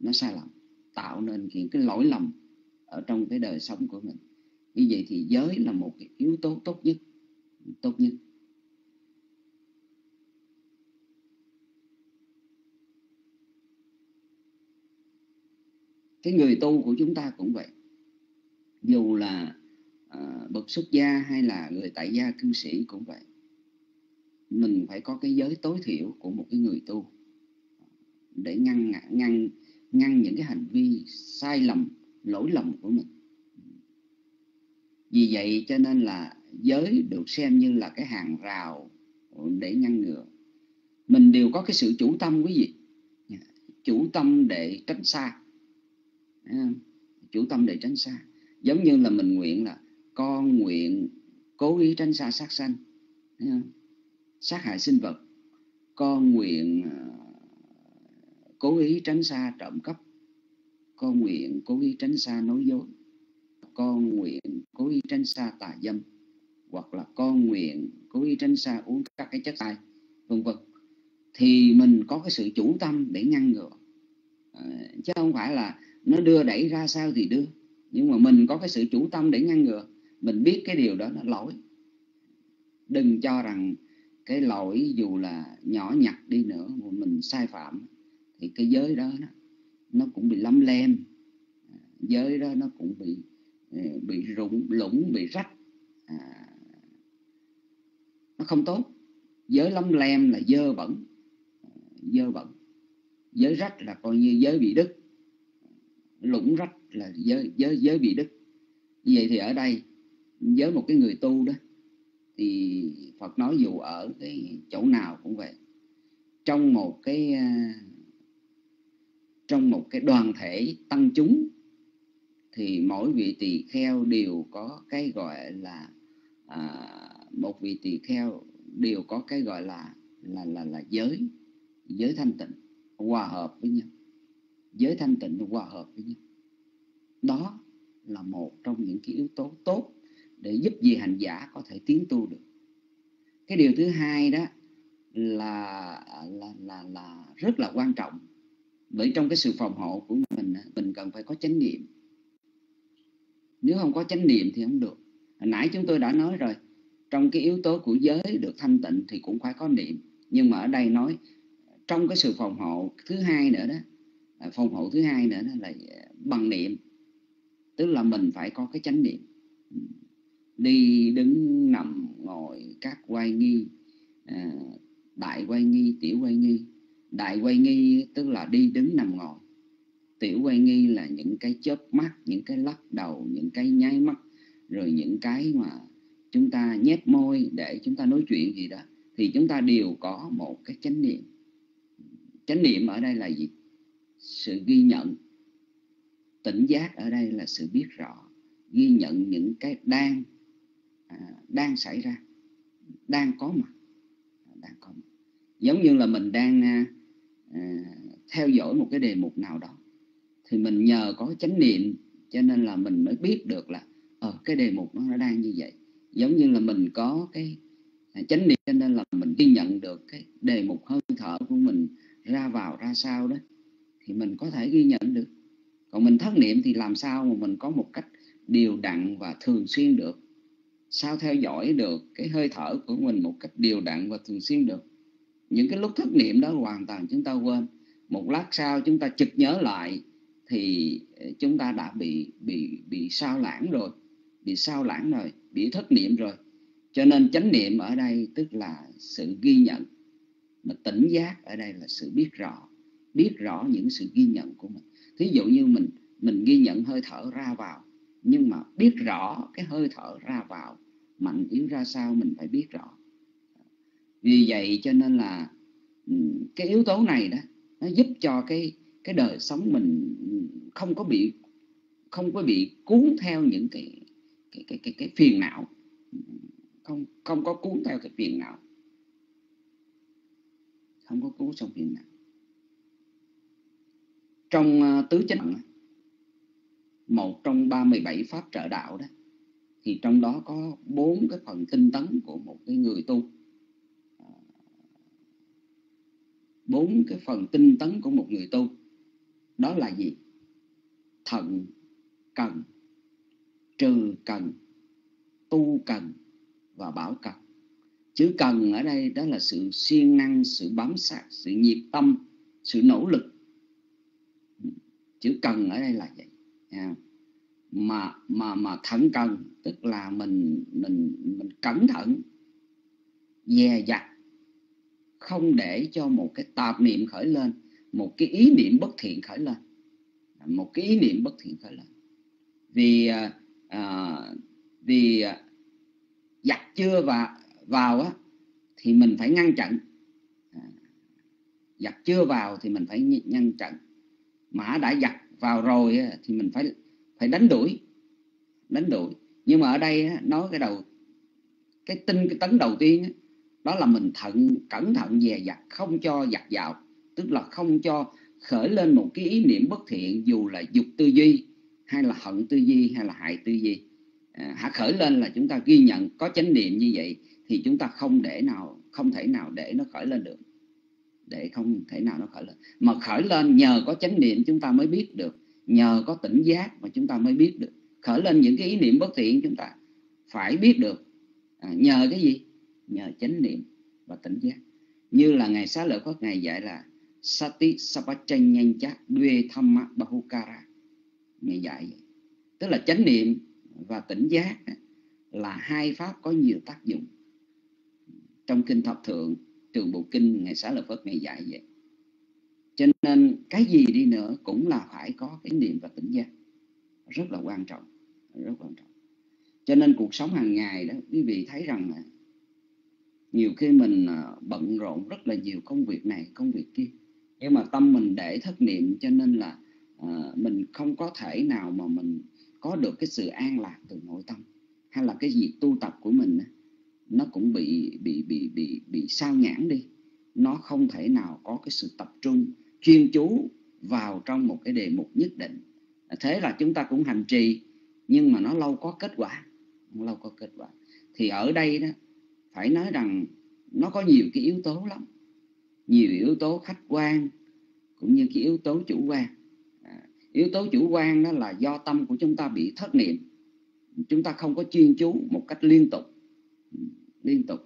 nó sai lầm tạo nên những cái lỗi lầm ở trong cái đời sống của mình. Như vậy thì giới là một cái yếu tố tốt nhất tốt nhất. Cái người tu của chúng ta cũng vậy. Dù là uh, bậc xuất gia hay là người tại gia cư sĩ cũng vậy. Mình phải có cái giới tối thiểu của một cái người tu để ngăn ngăn ngăn những cái hành vi sai lầm lỗi lầm của mình. Vì vậy cho nên là giới được xem như là cái hàng rào để ngăn ngừa. Mình đều có cái sự chủ tâm quý vị. Chủ tâm để tránh xa. Chủ tâm để tránh xa. Giống như là mình nguyện là con nguyện cố ý tránh xa sát sanh sát hại sinh vật. Con nguyện ờ, cố ý tránh xa trộm cắp. Con nguyện cố ý tránh xa nói dối. Con nguyện cố ý tránh xa tà dâm. Hoặc là con nguyện cố ý tránh xa uống các cái chất sai vân vân. Thì mình có cái sự chủ tâm để ngăn ngừa. Ờ, chứ không phải là nó đưa đẩy ra sao thì đưa. Nhưng mà mình có cái sự chủ tâm để ngăn ngừa mình biết cái điều đó nó lỗi. Đừng cho rằng cái lỗi dù là nhỏ nhặt đi nữa mà mình sai phạm thì cái giới đó nó, nó cũng bị lấm lem. Giới đó nó cũng bị ờ, bị rụng lũng bị rách. À, nó không tốt. Giới lấm lem là dơ bẩn. Dơ bẩn. Giới rách là coi như giới bị đứt. Lũng rách là giới giới giới bị đứt. Như vậy thì ở đây với một cái người tu đó thì Phật nói dù ở cái chỗ nào cũng vậy. Trong một cái à, trong một cái đoàn thể tăng chúng thì mỗi vị tỳ kheo đều có cái gọi là à, một vị tỳ kheo đều có cái gọi là là là là giới giới thanh tịnh hòa hợp với nhau. Giới thanh tịnh hòa hợp với nhau. Đó là một trong những cái yếu tố tốt để giúp vị hành giả có thể tiến tu được. Cái điều thứ hai đó là là là là rất là quan trọng, bởi trong cái sự phòng hộ của mình mình cần phải có chánh niệm. Nếu không có chánh niệm thì không được. Hồi nãy chúng tôi đã nói rồi, trong cái yếu tố của giới được thanh tịnh thì cũng phải có niệm. Nhưng mà ở đây nói, trong cái sự phòng hộ thứ hai nữa đó à, phòng hộ thứ hai nữa đó là à, bằng niệm. Tức là mình phải có cái chánh niệm đi đứng nằm ngồi các quay nghi à, đại quay nghi tiểu quay nghi. Đại quay nghi tức là đi đứng nằm ngồi. Tiểu quay nghi là những cái chớp mắt những cái lắc đầu những cái nháy mắt rồi những cái mà chúng ta nhét môi để chúng ta nói chuyện gì đó thì chúng ta đều có một cái chánh niệm. Chánh niệm ở đây là gì? Sự ghi nhận. Tỉnh giác ở đây là sự biết rõ ghi nhận những cái đang À, đang xảy ra đang có mặt đang có mặt. Giống như là mình đang à, à, theo dõi một cái đề mục nào đó thì mình nhờ có chánh niệm cho nên là mình mới biết được là ở cái đề mục nó đang như vậy. Giống như là mình có cái à, chánh niệm cho nên là mình ghi nhận được cái đề mục hơi thở của mình ra vào ra sao đó thì mình có thể ghi nhận được. Còn mình thất niệm thì làm sao mà mình có một cách điều đặn và thường xuyên được? Sao theo dõi được cái hơi thở của mình một cách đều đặn và thường xuyên được. Những cái lúc thất niệm đó hoàn toàn chúng ta quên. Một lát sau chúng ta chực nhớ lại thì ờ, chúng ta đã bị bị bị sao lãng rồi, bị sao lãng rồi, bị thất niệm rồi. Cho nên chánh niệm ở đây tức là sự ghi nhận. Mà tỉnh giác ở đây là sự biết rõ biết rõ những sự ghi nhận của mình. Thí dụ như mình mình ghi nhận hơi thở ra vào nhưng mà biết rõ cái hơi thở ra vào mạnh yếu ra sao mình phải biết rõ. Vì vậy cho nên là ừ, cái yếu tố này đó nó giúp cho cái cái đời sống mình ừ, không có bị không có bị cuốn theo những cái cái cái cái, cái phiền não. Không không có cuốn theo cái phiền não. Không có cuốn trong phiền não. Trong uh, tứ chánh một trong 37 pháp trợ đạo đó, thì trong đó có bốn cái phần tinh tấn của một cái người tu. Bốn cái phần tinh tấn của một người tu, đó là gì? Thận, cần, trừ cần, tu cần và bảo cần. Chữ cần ở đây đó là sự siêng năng, sự bám sát, sự nhiệt tâm, sự nỗ lực. Chữ cần ở đây là vậy À, mà mà mà thận cần tức là mình mình mình cẩn thận dè dặt không để cho một cái tạp niệm khởi lên một cái ý niệm bất thiện khởi lên. Một cái ý niệm bất thiện khởi lên. Vì à, à vì à, dặt chưa và vào á thì mình phải ngăn chặn. Dặt chưa vào thì mình phải ngăn chặn. Mã đã dặt vào rồi thì mình phải phải đánh đuổi đánh đuổi. Nhưng mà ở đây nói cái đầu, cái tinh cái tấn đầu tiên đó là mình thận, cẩn thận dè dặt, không cho giặt vào. Tức là không cho khởi lên một cái ý niệm bất thiện, dù là dục tư duy, hay là hận tư duy, hay là hại tư duy. À, Hạ khởi lên là chúng ta ghi nhận, có chánh niệm như vậy, thì chúng ta không để nào, không thể nào để nó khởi lên được để không thể nào nó khởi lên. Mà khởi lên nhờ có chánh niệm chúng ta mới biết được nhờ có tỉnh giác mà chúng ta mới biết được. Khởi lên những cái ý niệm bất thiện chúng ta phải biết được. À, nhờ cái gì? Nhờ chánh niệm và tỉnh giác. Như là ngày xá lợi phất ngày dạy là sati sapachanyanja duê thamma bahukara. Ngày dạy vậy. Tức là chánh niệm và tỉnh giác là hai pháp có nhiều tác dụng trong kinh thập thượng trường bộ kinh ngày xá lợi phất ngày dạy vậy. Cho nên cái gì đi nữa cũng là phải có cái niệm và tỉnh giác. Rất là quan trọng rất quan trọng. Cho nên cuộc sống hàng ngày đó quý vị thấy rằng là nhiều khi mình à, bận rộn rất là nhiều công việc này công việc kia. Nhưng mà tâm mình để thất niệm cho nên là à, mình không có thể nào mà mình có được cái sự an lạc từ nội tâm. Hay là cái việc tu tập của mình nó cũng bị bị bị bị bị sao nhãn đi. Nó không thể nào có cái sự tập trung chuyên chú vào trong một cái đề mục nhất định. Thế là chúng ta cũng hành trì nhưng mà nó lâu có kết quả lâu có kết quả. Thì ở đây đó phải nói rằng nó có nhiều cái yếu tố lắm. Nhiều yếu tố khách quan cũng như cái yếu tố chủ quan. À, yếu tố chủ quan đó là do tâm của chúng ta bị thất niệm. Chúng ta không có chuyên chú một cách liên tục liên tục.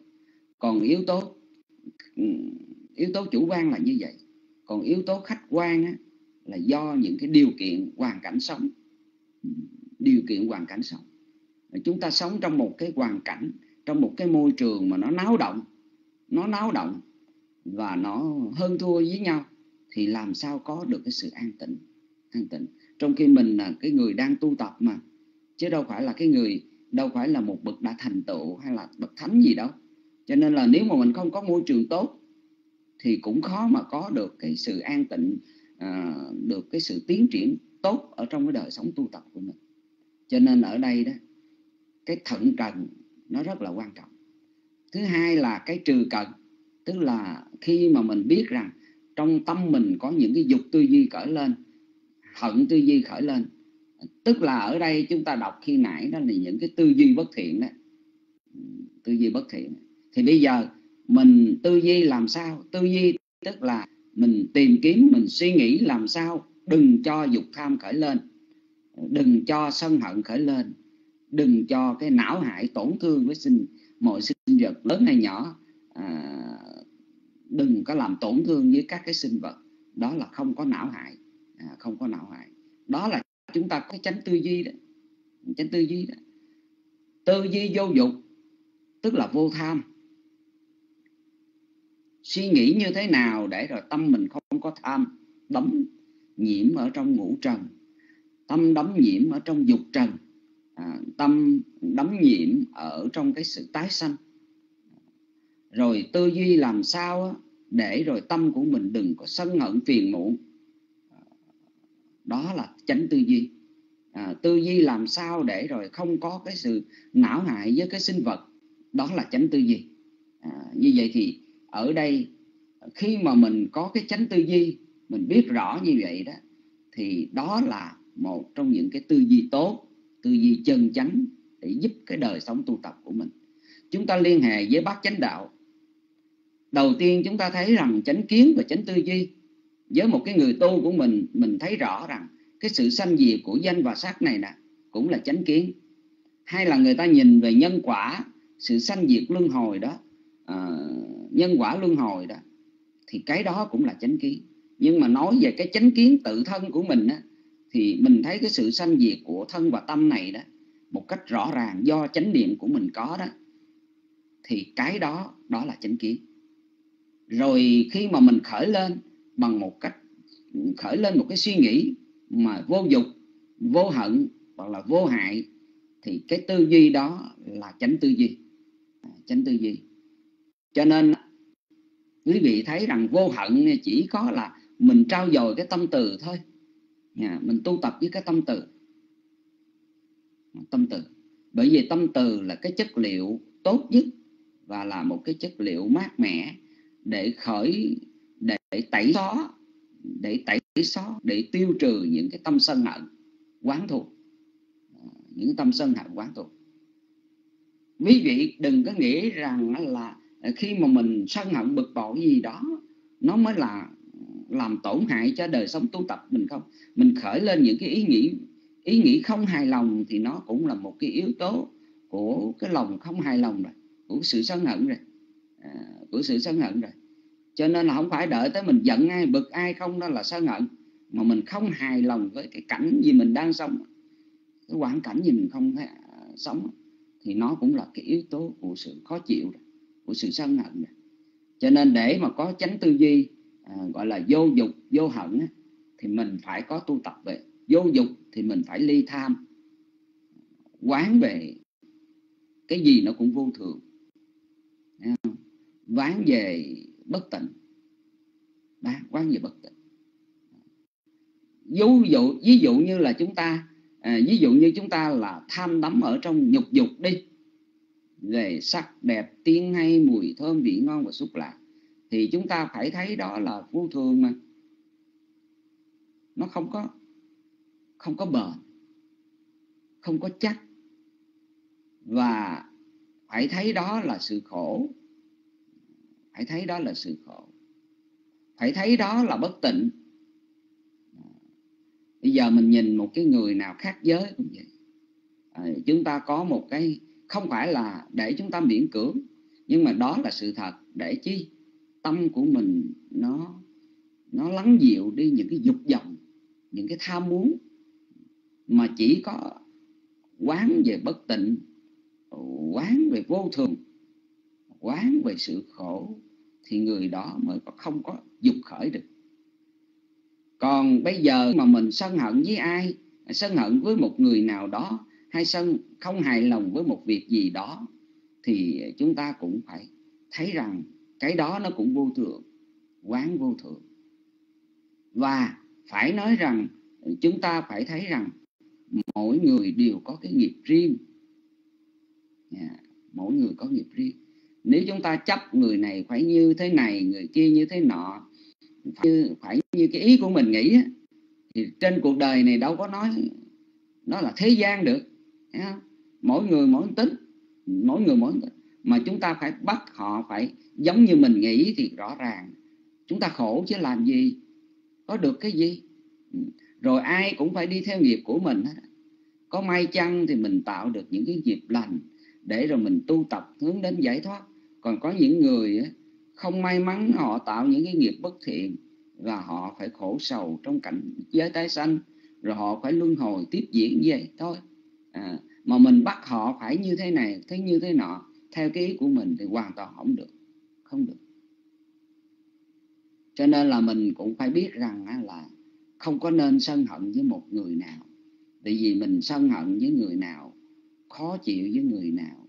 Còn yếu tố yếu tố chủ quan là như vậy. Còn yếu tố khách quan á, là do những cái điều kiện hoàn cảnh sống. Điều kiện hoàn cảnh sống. Chúng ta sống trong một cái hoàn cảnh trong một cái môi trường mà nó náo động nó náo động và nó hơn thua với nhau thì làm sao có được cái sự an tĩnh an tĩnh trong khi mình là cái người đang tu tập mà chứ đâu phải là cái người đâu phải là một bậc đã thành tựu hay là bậc thánh gì đâu. Cho nên là nếu mà mình không có môi trường tốt thì cũng khó mà có được cái sự an tịnh à, được cái sự tiến triển tốt ở trong cái đời sống tu tập của mình. Cho nên ở đây đó cái thận cần nó rất là quan trọng. Thứ hai là cái trừ cần tức là khi mà mình biết rằng trong tâm mình có những cái dục tư duy khởi lên hận tư duy khởi lên tức là ở đây chúng ta đọc khi nãy đó là những cái tư duy bất thiện đó. Tư duy bất thiện. Thì bây giờ mình tư duy làm sao? Tư duy tức là mình tìm kiếm mình suy nghĩ làm sao? Đừng cho dục tham khởi lên. Đừng cho sân hận khởi lên. Đừng cho cái não hại tổn thương với sinh mọi sinh vật lớn hay nhỏ. À, đừng có làm tổn thương với các cái sinh vật. Đó là không có não hại. À, không có não hại. Đó là chúng ta có tránh tư duy đó. Tránh tư duy đó. Tư duy vô dục tức là vô tham. Suy nghĩ như thế nào để rồi tâm mình không có tham? Đấm nhiễm ở trong ngũ trần. Tâm đấm nhiễm ở trong dục trần. À, tâm đấm nhiễm ở trong cái sự tái sanh. Rồi tư duy làm sao để rồi tâm của mình đừng có sân hận phiền muộn đó là chánh tư duy. À, tư duy làm sao để rồi không có cái sự não hại với cái sinh vật đó là chánh tư duy. À, như vậy thì ở đây khi mà mình có cái chánh tư duy mình biết rõ như vậy đó thì đó là một trong những cái tư duy tốt tư duy chân chánh để giúp cái đời sống tu tập của mình. Chúng ta liên hệ với bát chánh đạo. Đầu tiên chúng ta thấy rằng chánh kiến và chánh tư duy với một cái người tu của mình mình thấy rõ rằng cái sự sanh diệt của danh và sắc này nè cũng là chánh kiến. Hay là người ta nhìn về nhân quả sự sanh diệt luân hồi đó à, nhân quả luân hồi đó thì cái đó cũng là chánh kiến. Nhưng mà nói về cái chánh kiến tự thân của mình á, thì mình thấy cái sự sanh diệt của thân và tâm này đó một cách rõ ràng do chánh niệm của mình có đó thì cái đó đó là chánh kiến. Rồi khi mà mình khởi lên bằng một cách khởi lên một cái suy nghĩ mà vô dục, vô hận hoặc là vô hại, thì cái tư duy đó là chánh tư duy. À, chánh tư duy. Cho nên, quý vị thấy rằng vô hận chỉ có là mình trao dồi cái tâm từ thôi. Nha mình tu tập với cái tâm từ. Tâm từ. Bởi vì tâm từ là cái chất liệu tốt nhất và là một cái chất liệu mát mẻ để khởi để tẩy xóa để tẩy xóa để tiêu trừ những cái tâm sân hận quán thù những tâm sân hận quán thù quý vị đừng có nghĩ rằng là khi mà mình sân hận bực bội gì đó nó mới là làm tổn hại cho đời sống tu tập mình không? Mình khởi lên những cái ý nghĩ ý nghĩ không hài lòng thì nó cũng là một cái yếu tố của cái lòng không hài lòng rồi của sự sân hận rồi. À, của sự sân hận rồi cho nên là không phải đợi tới mình giận ai bực ai không đó là sân hận mà mình không hài lòng với cái cảnh gì mình đang sống. Cái hoàn cảnh gì mình không à, sống. Thì nó cũng là cái yếu tố của sự khó chịu của sự sân hận cho nên để mà có chánh tư duy à, gọi là vô dục vô hận á, thì mình phải có tu tập về. Vô dục thì mình phải ly tham. Quán về cái gì nó cũng vô thường. Quán về bất tịnh. Đó quán về bất tịnh. Ví dụ ví dụ như là chúng ta à, ví dụ như chúng ta là tham đắm ở trong nhục dục đi về sắc đẹp tiếng hay mùi thơm vị ngon và xúc lạc thì chúng ta phải thấy đó là vô thường mà. Nó không có không có bền không có chắc. Và phải thấy đó là sự khổ phải thấy đó là sự khổ. Phải thấy đó là bất tịnh. Bây giờ mình nhìn một cái người nào khác giới cũng vậy. À, chúng ta có một cái không phải là để chúng ta miễn cưỡng nhưng mà đó là sự thật để chi? Tâm của mình nó nó lắng dịu đi những cái dục vọng những cái tham muốn mà chỉ có quán về bất tịnh quán về vô thường quán về sự khổ thì người đó mới có không có dục khởi được. Còn bây giờ mà mình sân hận với ai sân hận với một người nào đó hay sân không hài lòng với một việc gì đó thì chúng ta cũng phải thấy rằng cái đó nó cũng vô thường quán vô thường và phải nói rằng chúng ta phải thấy rằng mỗi người đều có cái nghiệp riêng. Yeah, mỗi người có nghiệp riêng nếu chúng ta chấp người này phải như thế này người kia như thế nọ phải như, phải như cái ý của mình nghĩ thì trên cuộc đời này đâu có nói nó là thế gian được mỗi người mỗi tính mỗi người mỗi tính. Mà chúng ta phải bắt họ phải giống như mình nghĩ thì rõ ràng. Chúng ta khổ chứ làm gì? Có được cái gì? Ừ. Rồi ai cũng phải đi theo nghiệp của mình có may chăng thì mình tạo được những cái nghiệp lành để rồi mình tu tập hướng đến giải thoát còn có những người không may mắn họ tạo những cái nghiệp bất thiện và họ phải khổ sầu trong cảnh giới tái sanh rồi họ phải luân hồi tiếp diễn như vậy thôi. À, mà mình bắt họ phải như thế này thế như thế nọ theo cái ý của mình thì hoàn toàn không được không được. Cho nên là mình cũng phải biết rằng là không có nên sân hận với một người nào. Tại vì mình sân hận với người nào khó chịu với người nào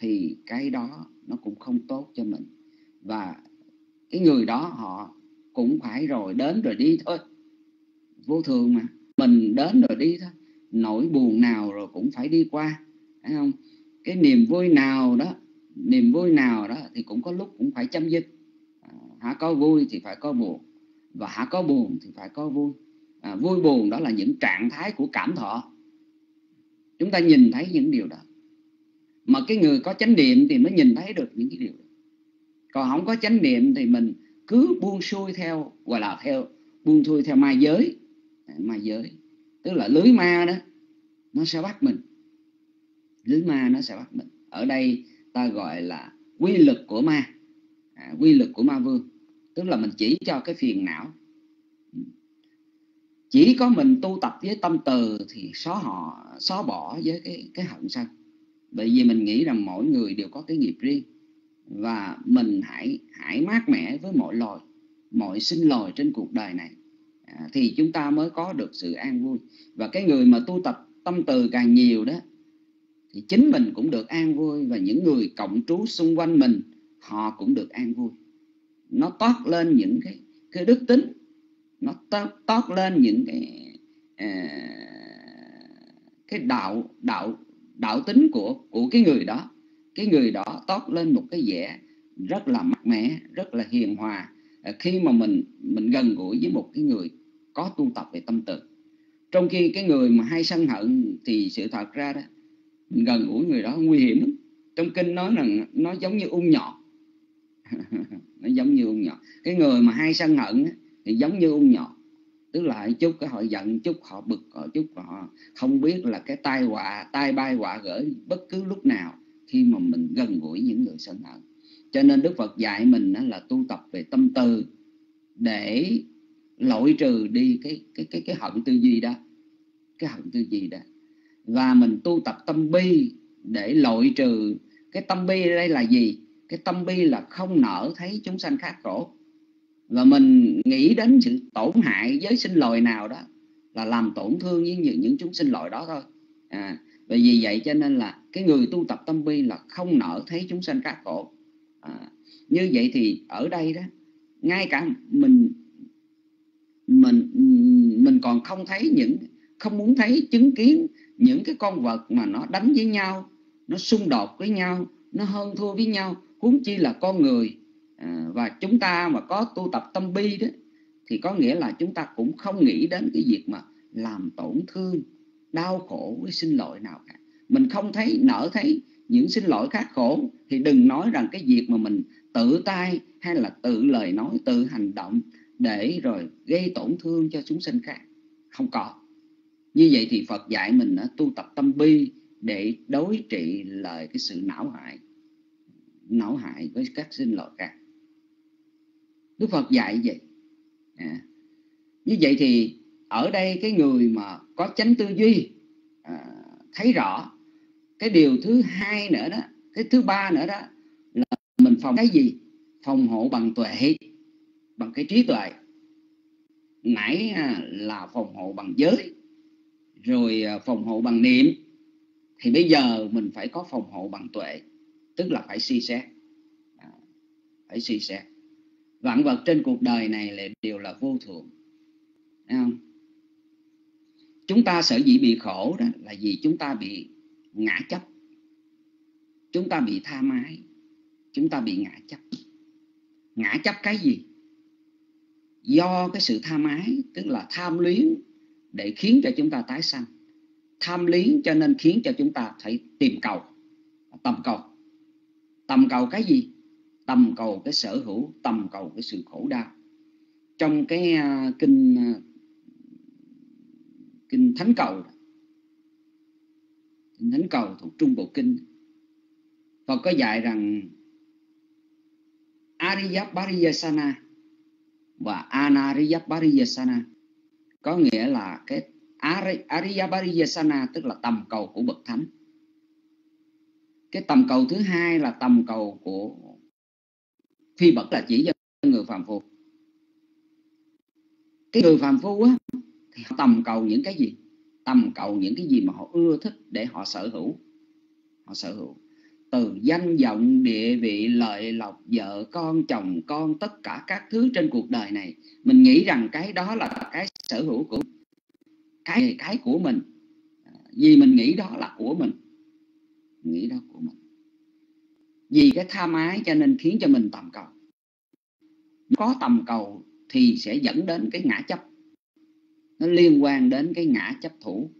thì cái đó nó cũng không tốt cho mình. Và cái người đó họ cũng phải rồi đến rồi đi thôi. Vô thường mà mình đến rồi đi thôi. Nỗi buồn nào rồi cũng phải đi qua phải không? Cái niềm vui nào đó niềm vui nào đó thì cũng có lúc cũng phải chấm dứt. À, hả có vui thì phải có buồn và hả có buồn thì phải có vui. À, vui buồn đó là những trạng thái của cảm thọ. Chúng ta nhìn thấy những điều đó mà cái người có chánh niệm thì mới nhìn thấy được những cái điều đó. Còn không có chánh niệm thì mình cứ buông xuôi theo gọi là theo buông xuôi theo ma giới. À, ma giới. Tức là lưới ma đó nó sẽ bắt mình. Lưới ma nó sẽ bắt mình. Ở đây ta gọi là quy lực của ma. À, quy lực của ma vương. Tức là mình chỉ cho cái phiền não. Ừ. Chỉ có mình tu tập với tâm từ thì xóa họ xóa bỏ với cái cái hận sân bởi vì mình nghĩ rằng mỗi người đều có cái nghiệp riêng. Và mình hãy hãy mát mẻ với mọi loài mọi sinh loài trên cuộc đời này. À, thì chúng ta mới có được sự an vui. Và cái người mà tu tập tâm từ càng nhiều đó thì chính mình cũng được an vui. Và những người cộng trú xung quanh mình họ cũng được an vui. Nó toát lên những cái cái đức tính. Nó toát, toát lên những cái à, cái đạo đạo đạo tính của của cái người đó. Cái người đó toát lên một cái vẻ rất là mát mẻ, rất là hiền hòa. À, khi mà mình mình gần gũi với một cái người có tu tập về tâm từ. Trong khi cái người mà hay sân hận thì sự thật ra đó, mình gần gũi người đó nguy hiểm lắm. Trong kinh nói rằng, nó giống như ung nhọt. Nó giống như ung nhọt. Cái người mà hay sân hận thì giống như ung nhọt tức là chút cái họ giận chút, họ bực, họ chút họ không biết là cái tai họa, tai bay họa gửi bất cứ lúc nào khi mà mình gần gũi những người sân hận. Cho nên đức phật dạy mình là tu tập về tâm từ để loại trừ đi cái cái cái cái hận tư duy đó, cái hận tư duy đó. Và mình tu tập tâm bi để loại trừ. Cái tâm bi đây là gì? Cái tâm bi là không nở thấy chúng sanh khác khổ và mình nghĩ đến sự tổn hại với sinh loài nào đó là làm tổn thương với những, những chúng sinh loại đó thôi. À, và vì vậy cho nên là cái người tu tập tâm bi là không nở thấy chúng sinh các khổ à, như vậy thì ở đây đó ngay cả mình mình mình còn không thấy những không muốn thấy chứng kiến những cái con vật mà nó đánh với nhau nó xung đột với nhau nó hơn thua với nhau huống chi là con người à, và chúng ta mà có tu tập tâm bi đó thì có nghĩa là chúng ta cũng không nghĩ đến cái việc mà làm tổn thương đau khổ với sinh lỗi nào cả. Mình không thấy nở thấy những sinh lỗi khác khổ thì đừng nói rằng cái việc mà mình tự tay hay là tự lời nói tự hành động để rồi gây tổn thương cho chúng sinh khác. Không có. Như vậy thì Phật dạy mình tu tập tâm bi để đối trị lại cái sự não hại não hại với các sinh loại khác. Đức Phật dạy vậy. À. như vậy thì ở đây cái người mà có chánh tư duy à, thấy rõ cái điều thứ hai nữa đó cái thứ ba nữa đó là mình phòng cái gì? Phòng hộ bằng tuệ bằng cái trí tuệ. Nãy à, là phòng hộ bằng giới rồi à, phòng hộ bằng niệm. Thì bây giờ mình phải có phòng hộ bằng tuệ tức là phải suy xét. À, phải suy xét vạn vật trên cuộc đời này là đều là vô thường Thấy không? chúng ta sở dĩ bị khổ đó là vì chúng ta bị ngã chấp. Chúng ta bị tha mái. Chúng ta bị ngã chấp. Ngã chấp cái gì? Do cái sự tham ái tức là tham luyến, để khiến cho chúng ta tái sanh. Tham luyến cho nên khiến cho chúng ta phải tìm cầu, tầm cầu. Tầm cầu cái gì? Tầm cầu cái sở hữu tầm cầu cái sự khổ đau. Trong cái uh, kinh uh, kinh thánh cầu kinh thánh cầu thuộc trung bộ kinh Phật có dạy rằng Ariyappariyasana và Anariyappariyasana có nghĩa là cái Ariyappariyasana tức là tầm cầu của bậc thánh. Cái tầm cầu thứ hai là tầm cầu của phi bậc là chỉ cho người phàm phu. Cái người phàm phu á, thì họ tầm cầu những cái gì? Tầm cầu những cái gì mà họ ưa thích để họ sở hữu. Họ sở hữu. Từ danh vọng, địa vị, lợi lộc, vợ con, chồng con, tất cả các thứ trên cuộc đời này, mình nghĩ rằng cái đó là cái sở hữu của cái cái của mình. À, vì mình nghĩ đó là của mình nghĩ đó của mình vì cái tham ái cho nên khiến cho mình tầm cầu. Có tầm cầu thì sẽ dẫn đến cái ngã chấp. Nó liên quan đến cái ngã chấp thủ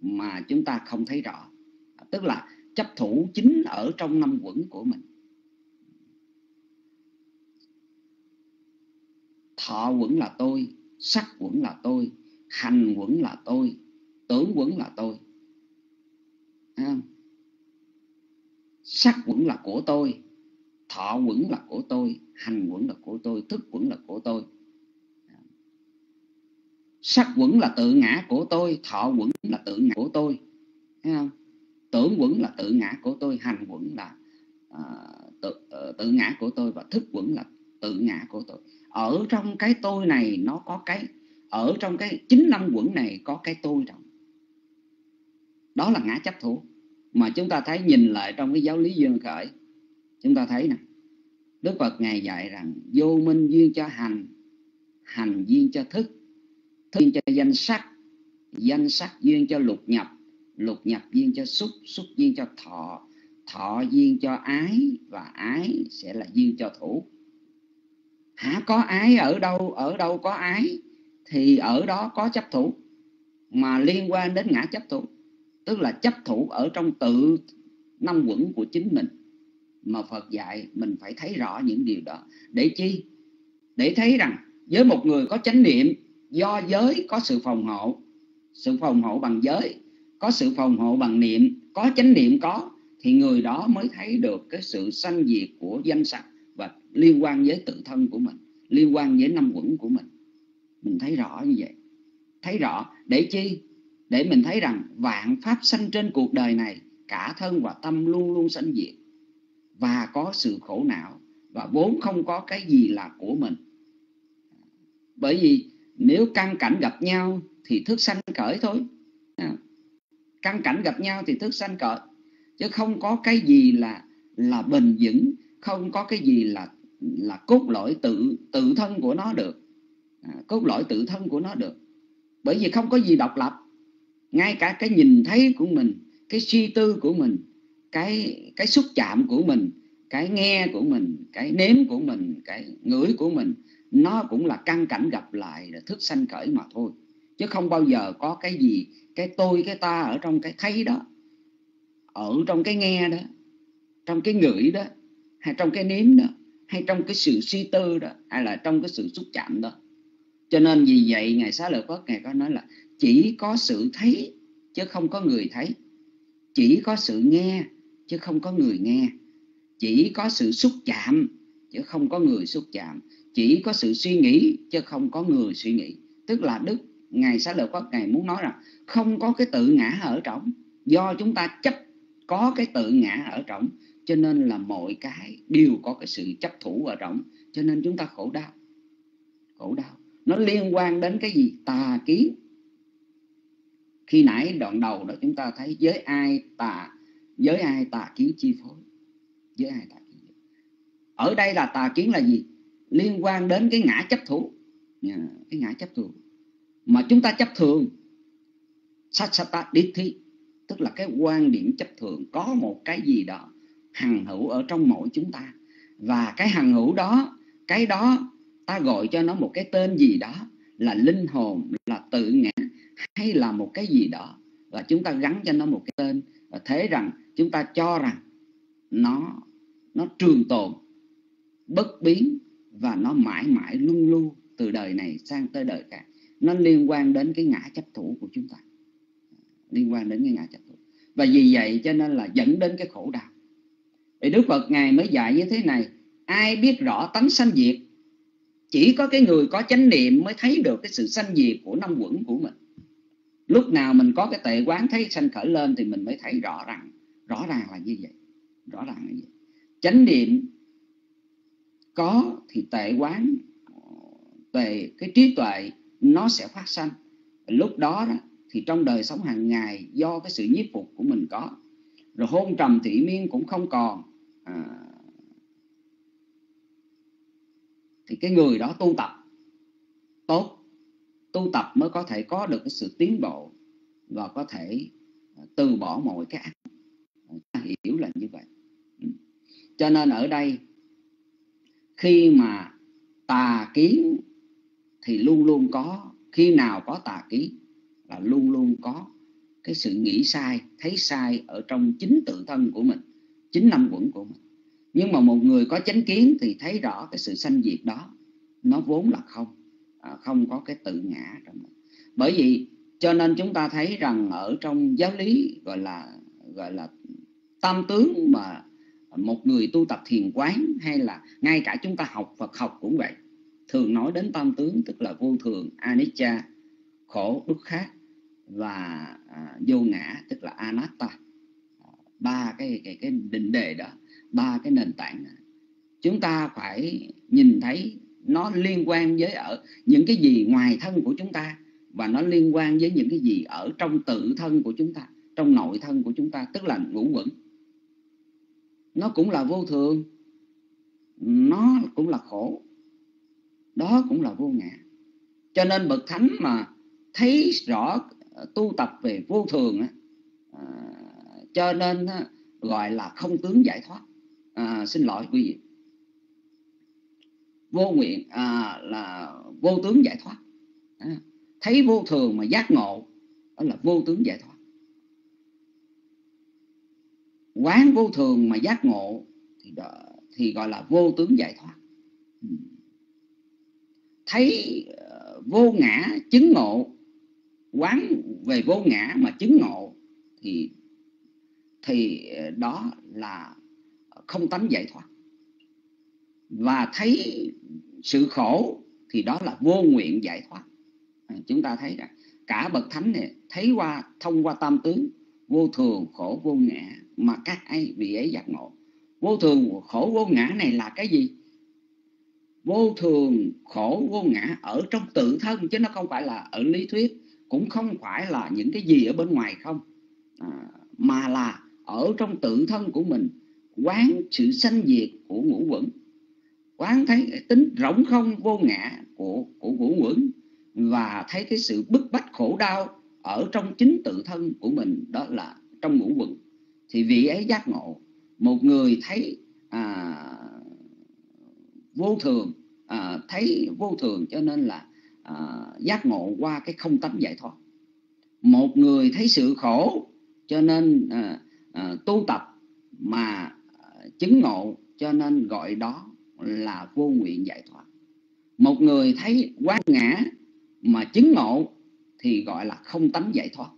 mà chúng ta không thấy rõ. Tức là chấp thủ chính ở trong năm quẩn của mình. Thọ quẩn là tôi, sắc quẩn là tôi, hành quẩn là tôi, tưởng quẩn là tôi. À sắc quẩn là của tôi thọ quẩn là của tôi hành quẩn là của tôi thức quẩn là của tôi. Sắc quẩn là tự ngã của tôi thọ quẩn là tự ngã của tôi. Thấy không? Tưởng quẩn là tự ngã của tôi hành quẩn là uh, tự, uh, tự ngã của tôi và thức quẩn là tự ngã của tôi. Ở trong cái tôi này nó có cái ở trong cái chính năm quẩn này có cái tôi trong đó là ngã chấp thủ mà chúng ta thấy nhìn lại trong cái giáo lý duyên khởi, chúng ta thấy nè, Đức Phật Ngài dạy rằng, vô minh duyên cho hành hành duyên cho thức thức duyên cho danh sắc danh sắc duyên cho lục nhập lục nhập duyên cho xúc xúc duyên cho thọ thọ duyên cho ái, và ái sẽ là duyên cho thủ. Hả, có ái ở đâu ở đâu có ái, thì ở đó có chấp thủ, mà liên quan đến ngã chấp thủ tức là chấp thủ ở trong tự năm quẩn của chính mình. Mà Phật dạy mình phải thấy rõ những điều đó. Để chi? Để thấy rằng với một người có chánh niệm, do giới có sự phòng hộ. Sự phòng hộ bằng giới, có sự phòng hộ bằng niệm, có chánh niệm có, thì người đó mới thấy được cái sự sanh diệt của danh sắc và liên quan với tự thân của mình, liên quan với năm quẩn của mình. Mình thấy rõ như vậy. Thấy rõ. Để chi? Để mình thấy rằng vạn pháp sanh trên cuộc đời này cả thân và tâm luôn luôn sanh diệt. Và có sự khổ não và vốn không có cái gì là của mình. Bởi vì nếu căn cảnh gặp nhau thì thức sanh cởi thôi. Căn cảnh gặp nhau thì thức sanh cởi chứ không có cái gì là là bền vững không có cái gì là là cốt lõi tự tự thân của nó được. À, cốt lõi tự thân của nó được. Bởi vì không có gì độc lập ngay cả cái nhìn thấy của mình, cái suy tư của mình, cái cái xúc chạm của mình, cái nghe của mình, cái nếm của mình, cái ngửi của mình, nó cũng là căn cảnh gặp lại là thức sanh khởi mà thôi. Chứ không bao giờ có cái gì, cái tôi, cái ta ở trong cái thấy đó, ở trong cái nghe đó, trong cái ngửi đó, hay trong cái nếm đó, hay trong cái sự suy tư đó, hay là trong cái sự xúc chạm đó. Cho nên vì vậy, ngài xá lợi phất, ngài có nói là chỉ có sự thấy, chứ không có người thấy. Chỉ có sự nghe, chứ không có người nghe. Chỉ có sự xúc chạm, chứ không có người xúc chạm. Chỉ có sự suy nghĩ, chứ không có người suy nghĩ. Tức là đức, ngài xá lợi pháp ngài muốn nói rằng, không có cái tự ngã ở trong do chúng ta chấp có cái tự ngã ở trong cho nên là mọi cái đều có cái sự chấp thủ ở trong cho nên chúng ta khổ đau. Khổ đau. Nó liên quan đến cái gì? Tà kiến khi nãy đoạn đầu đó chúng ta thấy giới ai tà, giới ai tà kiến chi phối? Giới ai tà kiến ở đây là tà kiến là gì? Liên quan đến cái ngã chấp thủ. Dạ, cái ngã chấp thủ. Mà chúng ta chấp thường. Satsata dithi tức là cái quan điểm chấp thường, có một cái gì đó hằng hữu ở trong mỗi chúng ta. Và cái hằng hữu đó, cái đó ta gọi cho nó một cái tên gì đó là linh hồn, là tự ngã hay là một cái gì đó, và chúng ta gắn cho nó một cái tên, và thế rằng chúng ta cho rằng nó nó trường tồn, bất biến và nó mãi mãi luân lưu từ đời này sang tới đời khác. Nó liên quan đến cái ngã chấp thủ của chúng ta. Liên quan đến cái ngã chấp thủ. Và vì vậy cho nên là dẫn đến cái khổ đau. Thì Đức Phật Ngài mới dạy như thế này, ai biết rõ tánh sanh diệt, chỉ có cái người có chánh niệm mới thấy được cái sự sanh diệt của năm quẩn của mình lúc nào mình có cái tệ quán thấy sanh khởi lên thì mình mới thấy rõ ràng rõ ràng là như vậy rõ ràng là như vậy. Chánh niệm có thì tệ quán về cái trí tuệ nó sẽ phát sanh. Lúc đó, đó thì trong đời sống hàng ngày do cái sự nhiếp phục của mình có. Rồi hôn trầm thị miên cũng không còn à, thì cái người đó tu tập tốt tu tập mới có thể có được cái sự tiến bộ và có thể à, từ bỏ mọi cái ác. Hiểu là như vậy. Ừ. Cho nên ở đây, khi mà tà kiến thì luôn luôn có, khi nào có tà kiến là luôn luôn có cái sự nghĩ sai, thấy sai ở trong chính tự thân của mình, chính năm quẩn của mình. Nhưng mà một người có chánh kiến thì thấy rõ cái sự sanh diệt đó, nó vốn là không à, không có cái tự ngã trong mình bởi vì cho nên chúng ta thấy rằng ở trong giáo lý gọi là gọi là tam tướng mà một người tu tập thiền quán hay là ngay cả chúng ta học Phật học cũng vậy thường nói đến tam tướng tức là vô thường anicca khổ đúc khác và à, vô ngã tức là anatta ba cái cái cái định đề đó ba cái nền tảng đó. chúng ta phải nhìn thấy nó liên quan với ở những cái gì ngoài thân của chúng ta và nó liên quan với những cái gì ở trong tự thân của chúng ta trong nội thân của chúng ta tức là ngũ quẩn. Nó cũng là vô thường. Nó cũng là khổ. Đó cũng là vô ngã. Cho nên bậc thánh mà thấy rõ ờ, tu tập về vô thường à, cho nên gọi là không tướng giải thoát. À, xin lỗi quý vị vô nguyện à, là vô tướng giải thoát. À, thấy vô thường mà giác ngộ đó là vô tướng giải thoát. Quán vô thường mà giác ngộ thì đó, thì gọi là vô tướng giải thoát. Ừ. Thấy ờ, vô ngã chứng ngộ quán về vô ngã mà chứng ngộ thì thì đó là không tánh giải thoát. Và thấy sự khổ thì đó là vô nguyện giải thoát. À, chúng ta thấy rằng cả bậc thánh này thấy qua thông qua tam tướng vô thường khổ vô ngã mà các ai vị ấy giác ngộ. Vô thường khổ vô ngã này là cái gì? Vô thường khổ vô ngã ở trong tự thân chứ nó không phải là ở lý thuyết cũng không phải là những cái gì ở bên ngoài không. À, mà là ở trong tự thân của mình quán sự sanh diệt của ngũ quẩn quán thấy cái tính rỗng không vô ngã của của vũ quẩn và thấy cái sự bức bách khổ đau ở trong chính tự thân của mình đó là trong ngũ quẩn. Thì vị ấy giác ngộ một người thấy à, vô thường à, thấy vô thường cho nên là à, giác ngộ qua cái không tánh giải thoát. Một người thấy sự khổ cho nên à, à, tu tập mà à, chứng ngộ cho nên gọi đó là vô nguyện giải thoát. Một người thấy quán ngã mà chứng ngộ thì gọi là không tánh giải thoát.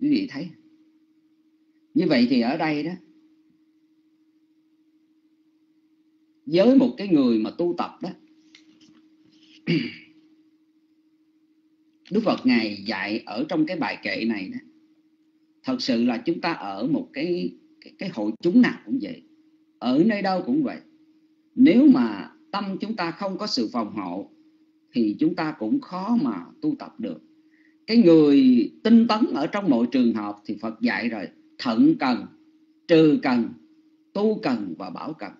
Quý vị thấy? Như vậy thì ở đây đó với một cái người mà tu tập đó Đức Phật Ngài dạy ở trong cái bài kệ này đó Thật sự là chúng ta ở một cái cái, cái hội chúng nào cũng vậy. Ở nơi đâu cũng vậy. Nếu mà tâm chúng ta không có sự phòng hộ Thì chúng ta cũng khó mà tu tập được. Cái người tinh tấn ở trong mọi trường hợp Thì Phật dạy rồi Thận cần, trừ cần, tu cần và bảo cần.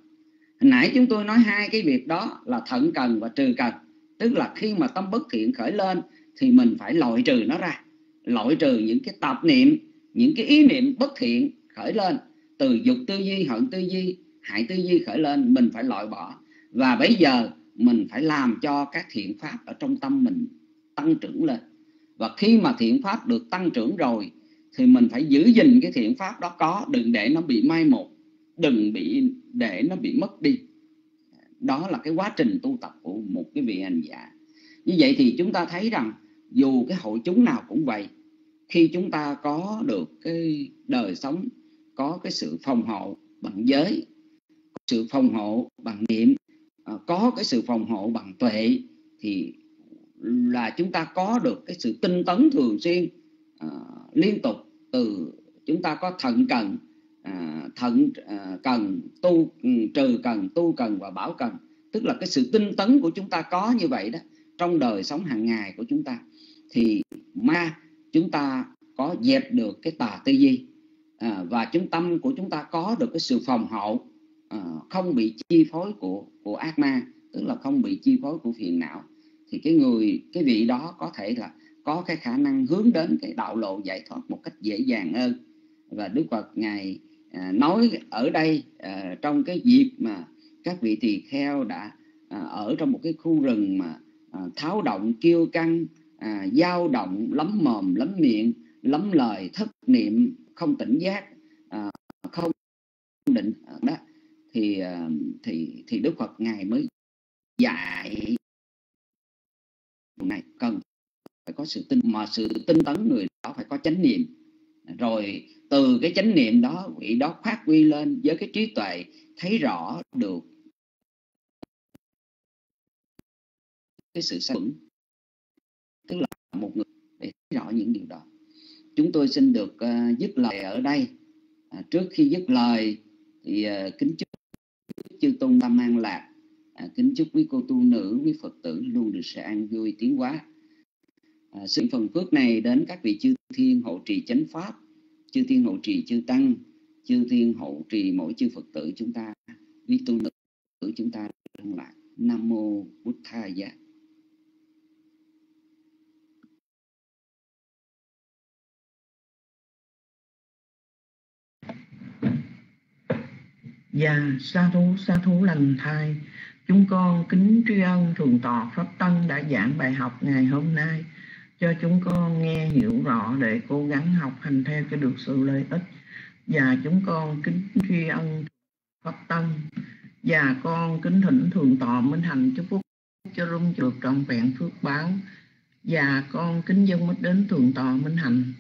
Hồi nãy chúng tôi nói hai cái việc đó là thận cần và trừ cần. Tức là khi mà tâm bất thiện khởi lên Thì mình phải loại trừ nó ra. Loại trừ những cái tập niệm Những cái ý niệm bất thiện khởi lên Từ dục tư duy, hận tư duy, hại tư duy khởi lên, Mình phải loại bỏ. Và bây giờ, mình phải làm cho các thiện pháp ở trong tâm mình tăng trưởng lên. Và khi mà thiện pháp được tăng trưởng rồi, Thì mình phải giữ gìn cái thiện pháp đó có. Đừng để nó bị mai một. Đừng bị, để nó bị mất đi. Đó là cái quá trình tu tập của một cái vị hành giả. Như vậy thì chúng ta thấy rằng, dù cái hội chúng nào cũng vậy, khi chúng ta có được cái đời sống, có cái sự phòng hộ bằng giới sự phòng hộ bằng niệm. Ờ, có cái sự phòng hộ bằng tuệ thì là chúng ta có được cái sự tinh tấn thường xuyên ờ, liên tục từ chúng ta có thận cần à, thận à, cần tu ừ, trừ cần tu cần và bảo cần. Tức là cái sự tinh tấn của chúng ta có như vậy đó trong đời sống hàng ngày của chúng ta thì ma chúng ta có dẹp được cái tà tư duy à, và chúng tâm của chúng ta có được cái sự phòng hộ Ờ, không bị chi phối của của ác ma tức là không bị chi phối của phiền não. Thì cái người cái vị đó có thể là có cái khả năng hướng đến cái đạo lộ giải thoát một cách dễ dàng hơn. Và Đức Phật ngài à, nói ở đây à, trong cái dịp mà các vị tỳ kheo đã à, ở trong một cái khu rừng mà à, tháo động kiêu căng à, dao động lắm mồm lắm miệng lắm lời thất niệm không tỉnh giác à, không định à, đó thì ờ, thì thì Đức Phật ngài mới dạy này cần phải có sự tin mà sự tinh tấn người đó phải có chánh niệm. Rồi từ cái chánh niệm đó vị đó phát huy lên với cái trí tuệ thấy rõ được cái sự sáng vững tức là một người để thấy rõ những điều đó. Chúng tôi xin được uh, dứt lời ở đây. À, trước khi dứt lời thì uh, kính chúc chư tôn tâm an lạc à, kính chúc quý cô tu nữ quý phật tử luôn được sự an vui tiến hóa. À, xin phần phước này đến các vị chư thiên hộ trì chánh pháp chư thiên hộ trì chư tăng chư thiên hộ trì mỗi chư phật tử chúng ta quý tu nữ chúng ta luôn lạc nam mô bút tha giá. Và sa thú, sa thú lành thai. Chúng con kính tri ân thường tọa Pháp Tân đã giảng bài học ngày hôm nay cho chúng con nghe hiểu rõ để cố gắng học hành theo cho được sự lợi ích. Và chúng con kính tri ân Pháp Tân và con kính thỉnh thường tọa Minh Hành chúc phúc cho rung chuột trọn vẹn phước báo và con kính dân mất đến thường tọa Minh Hành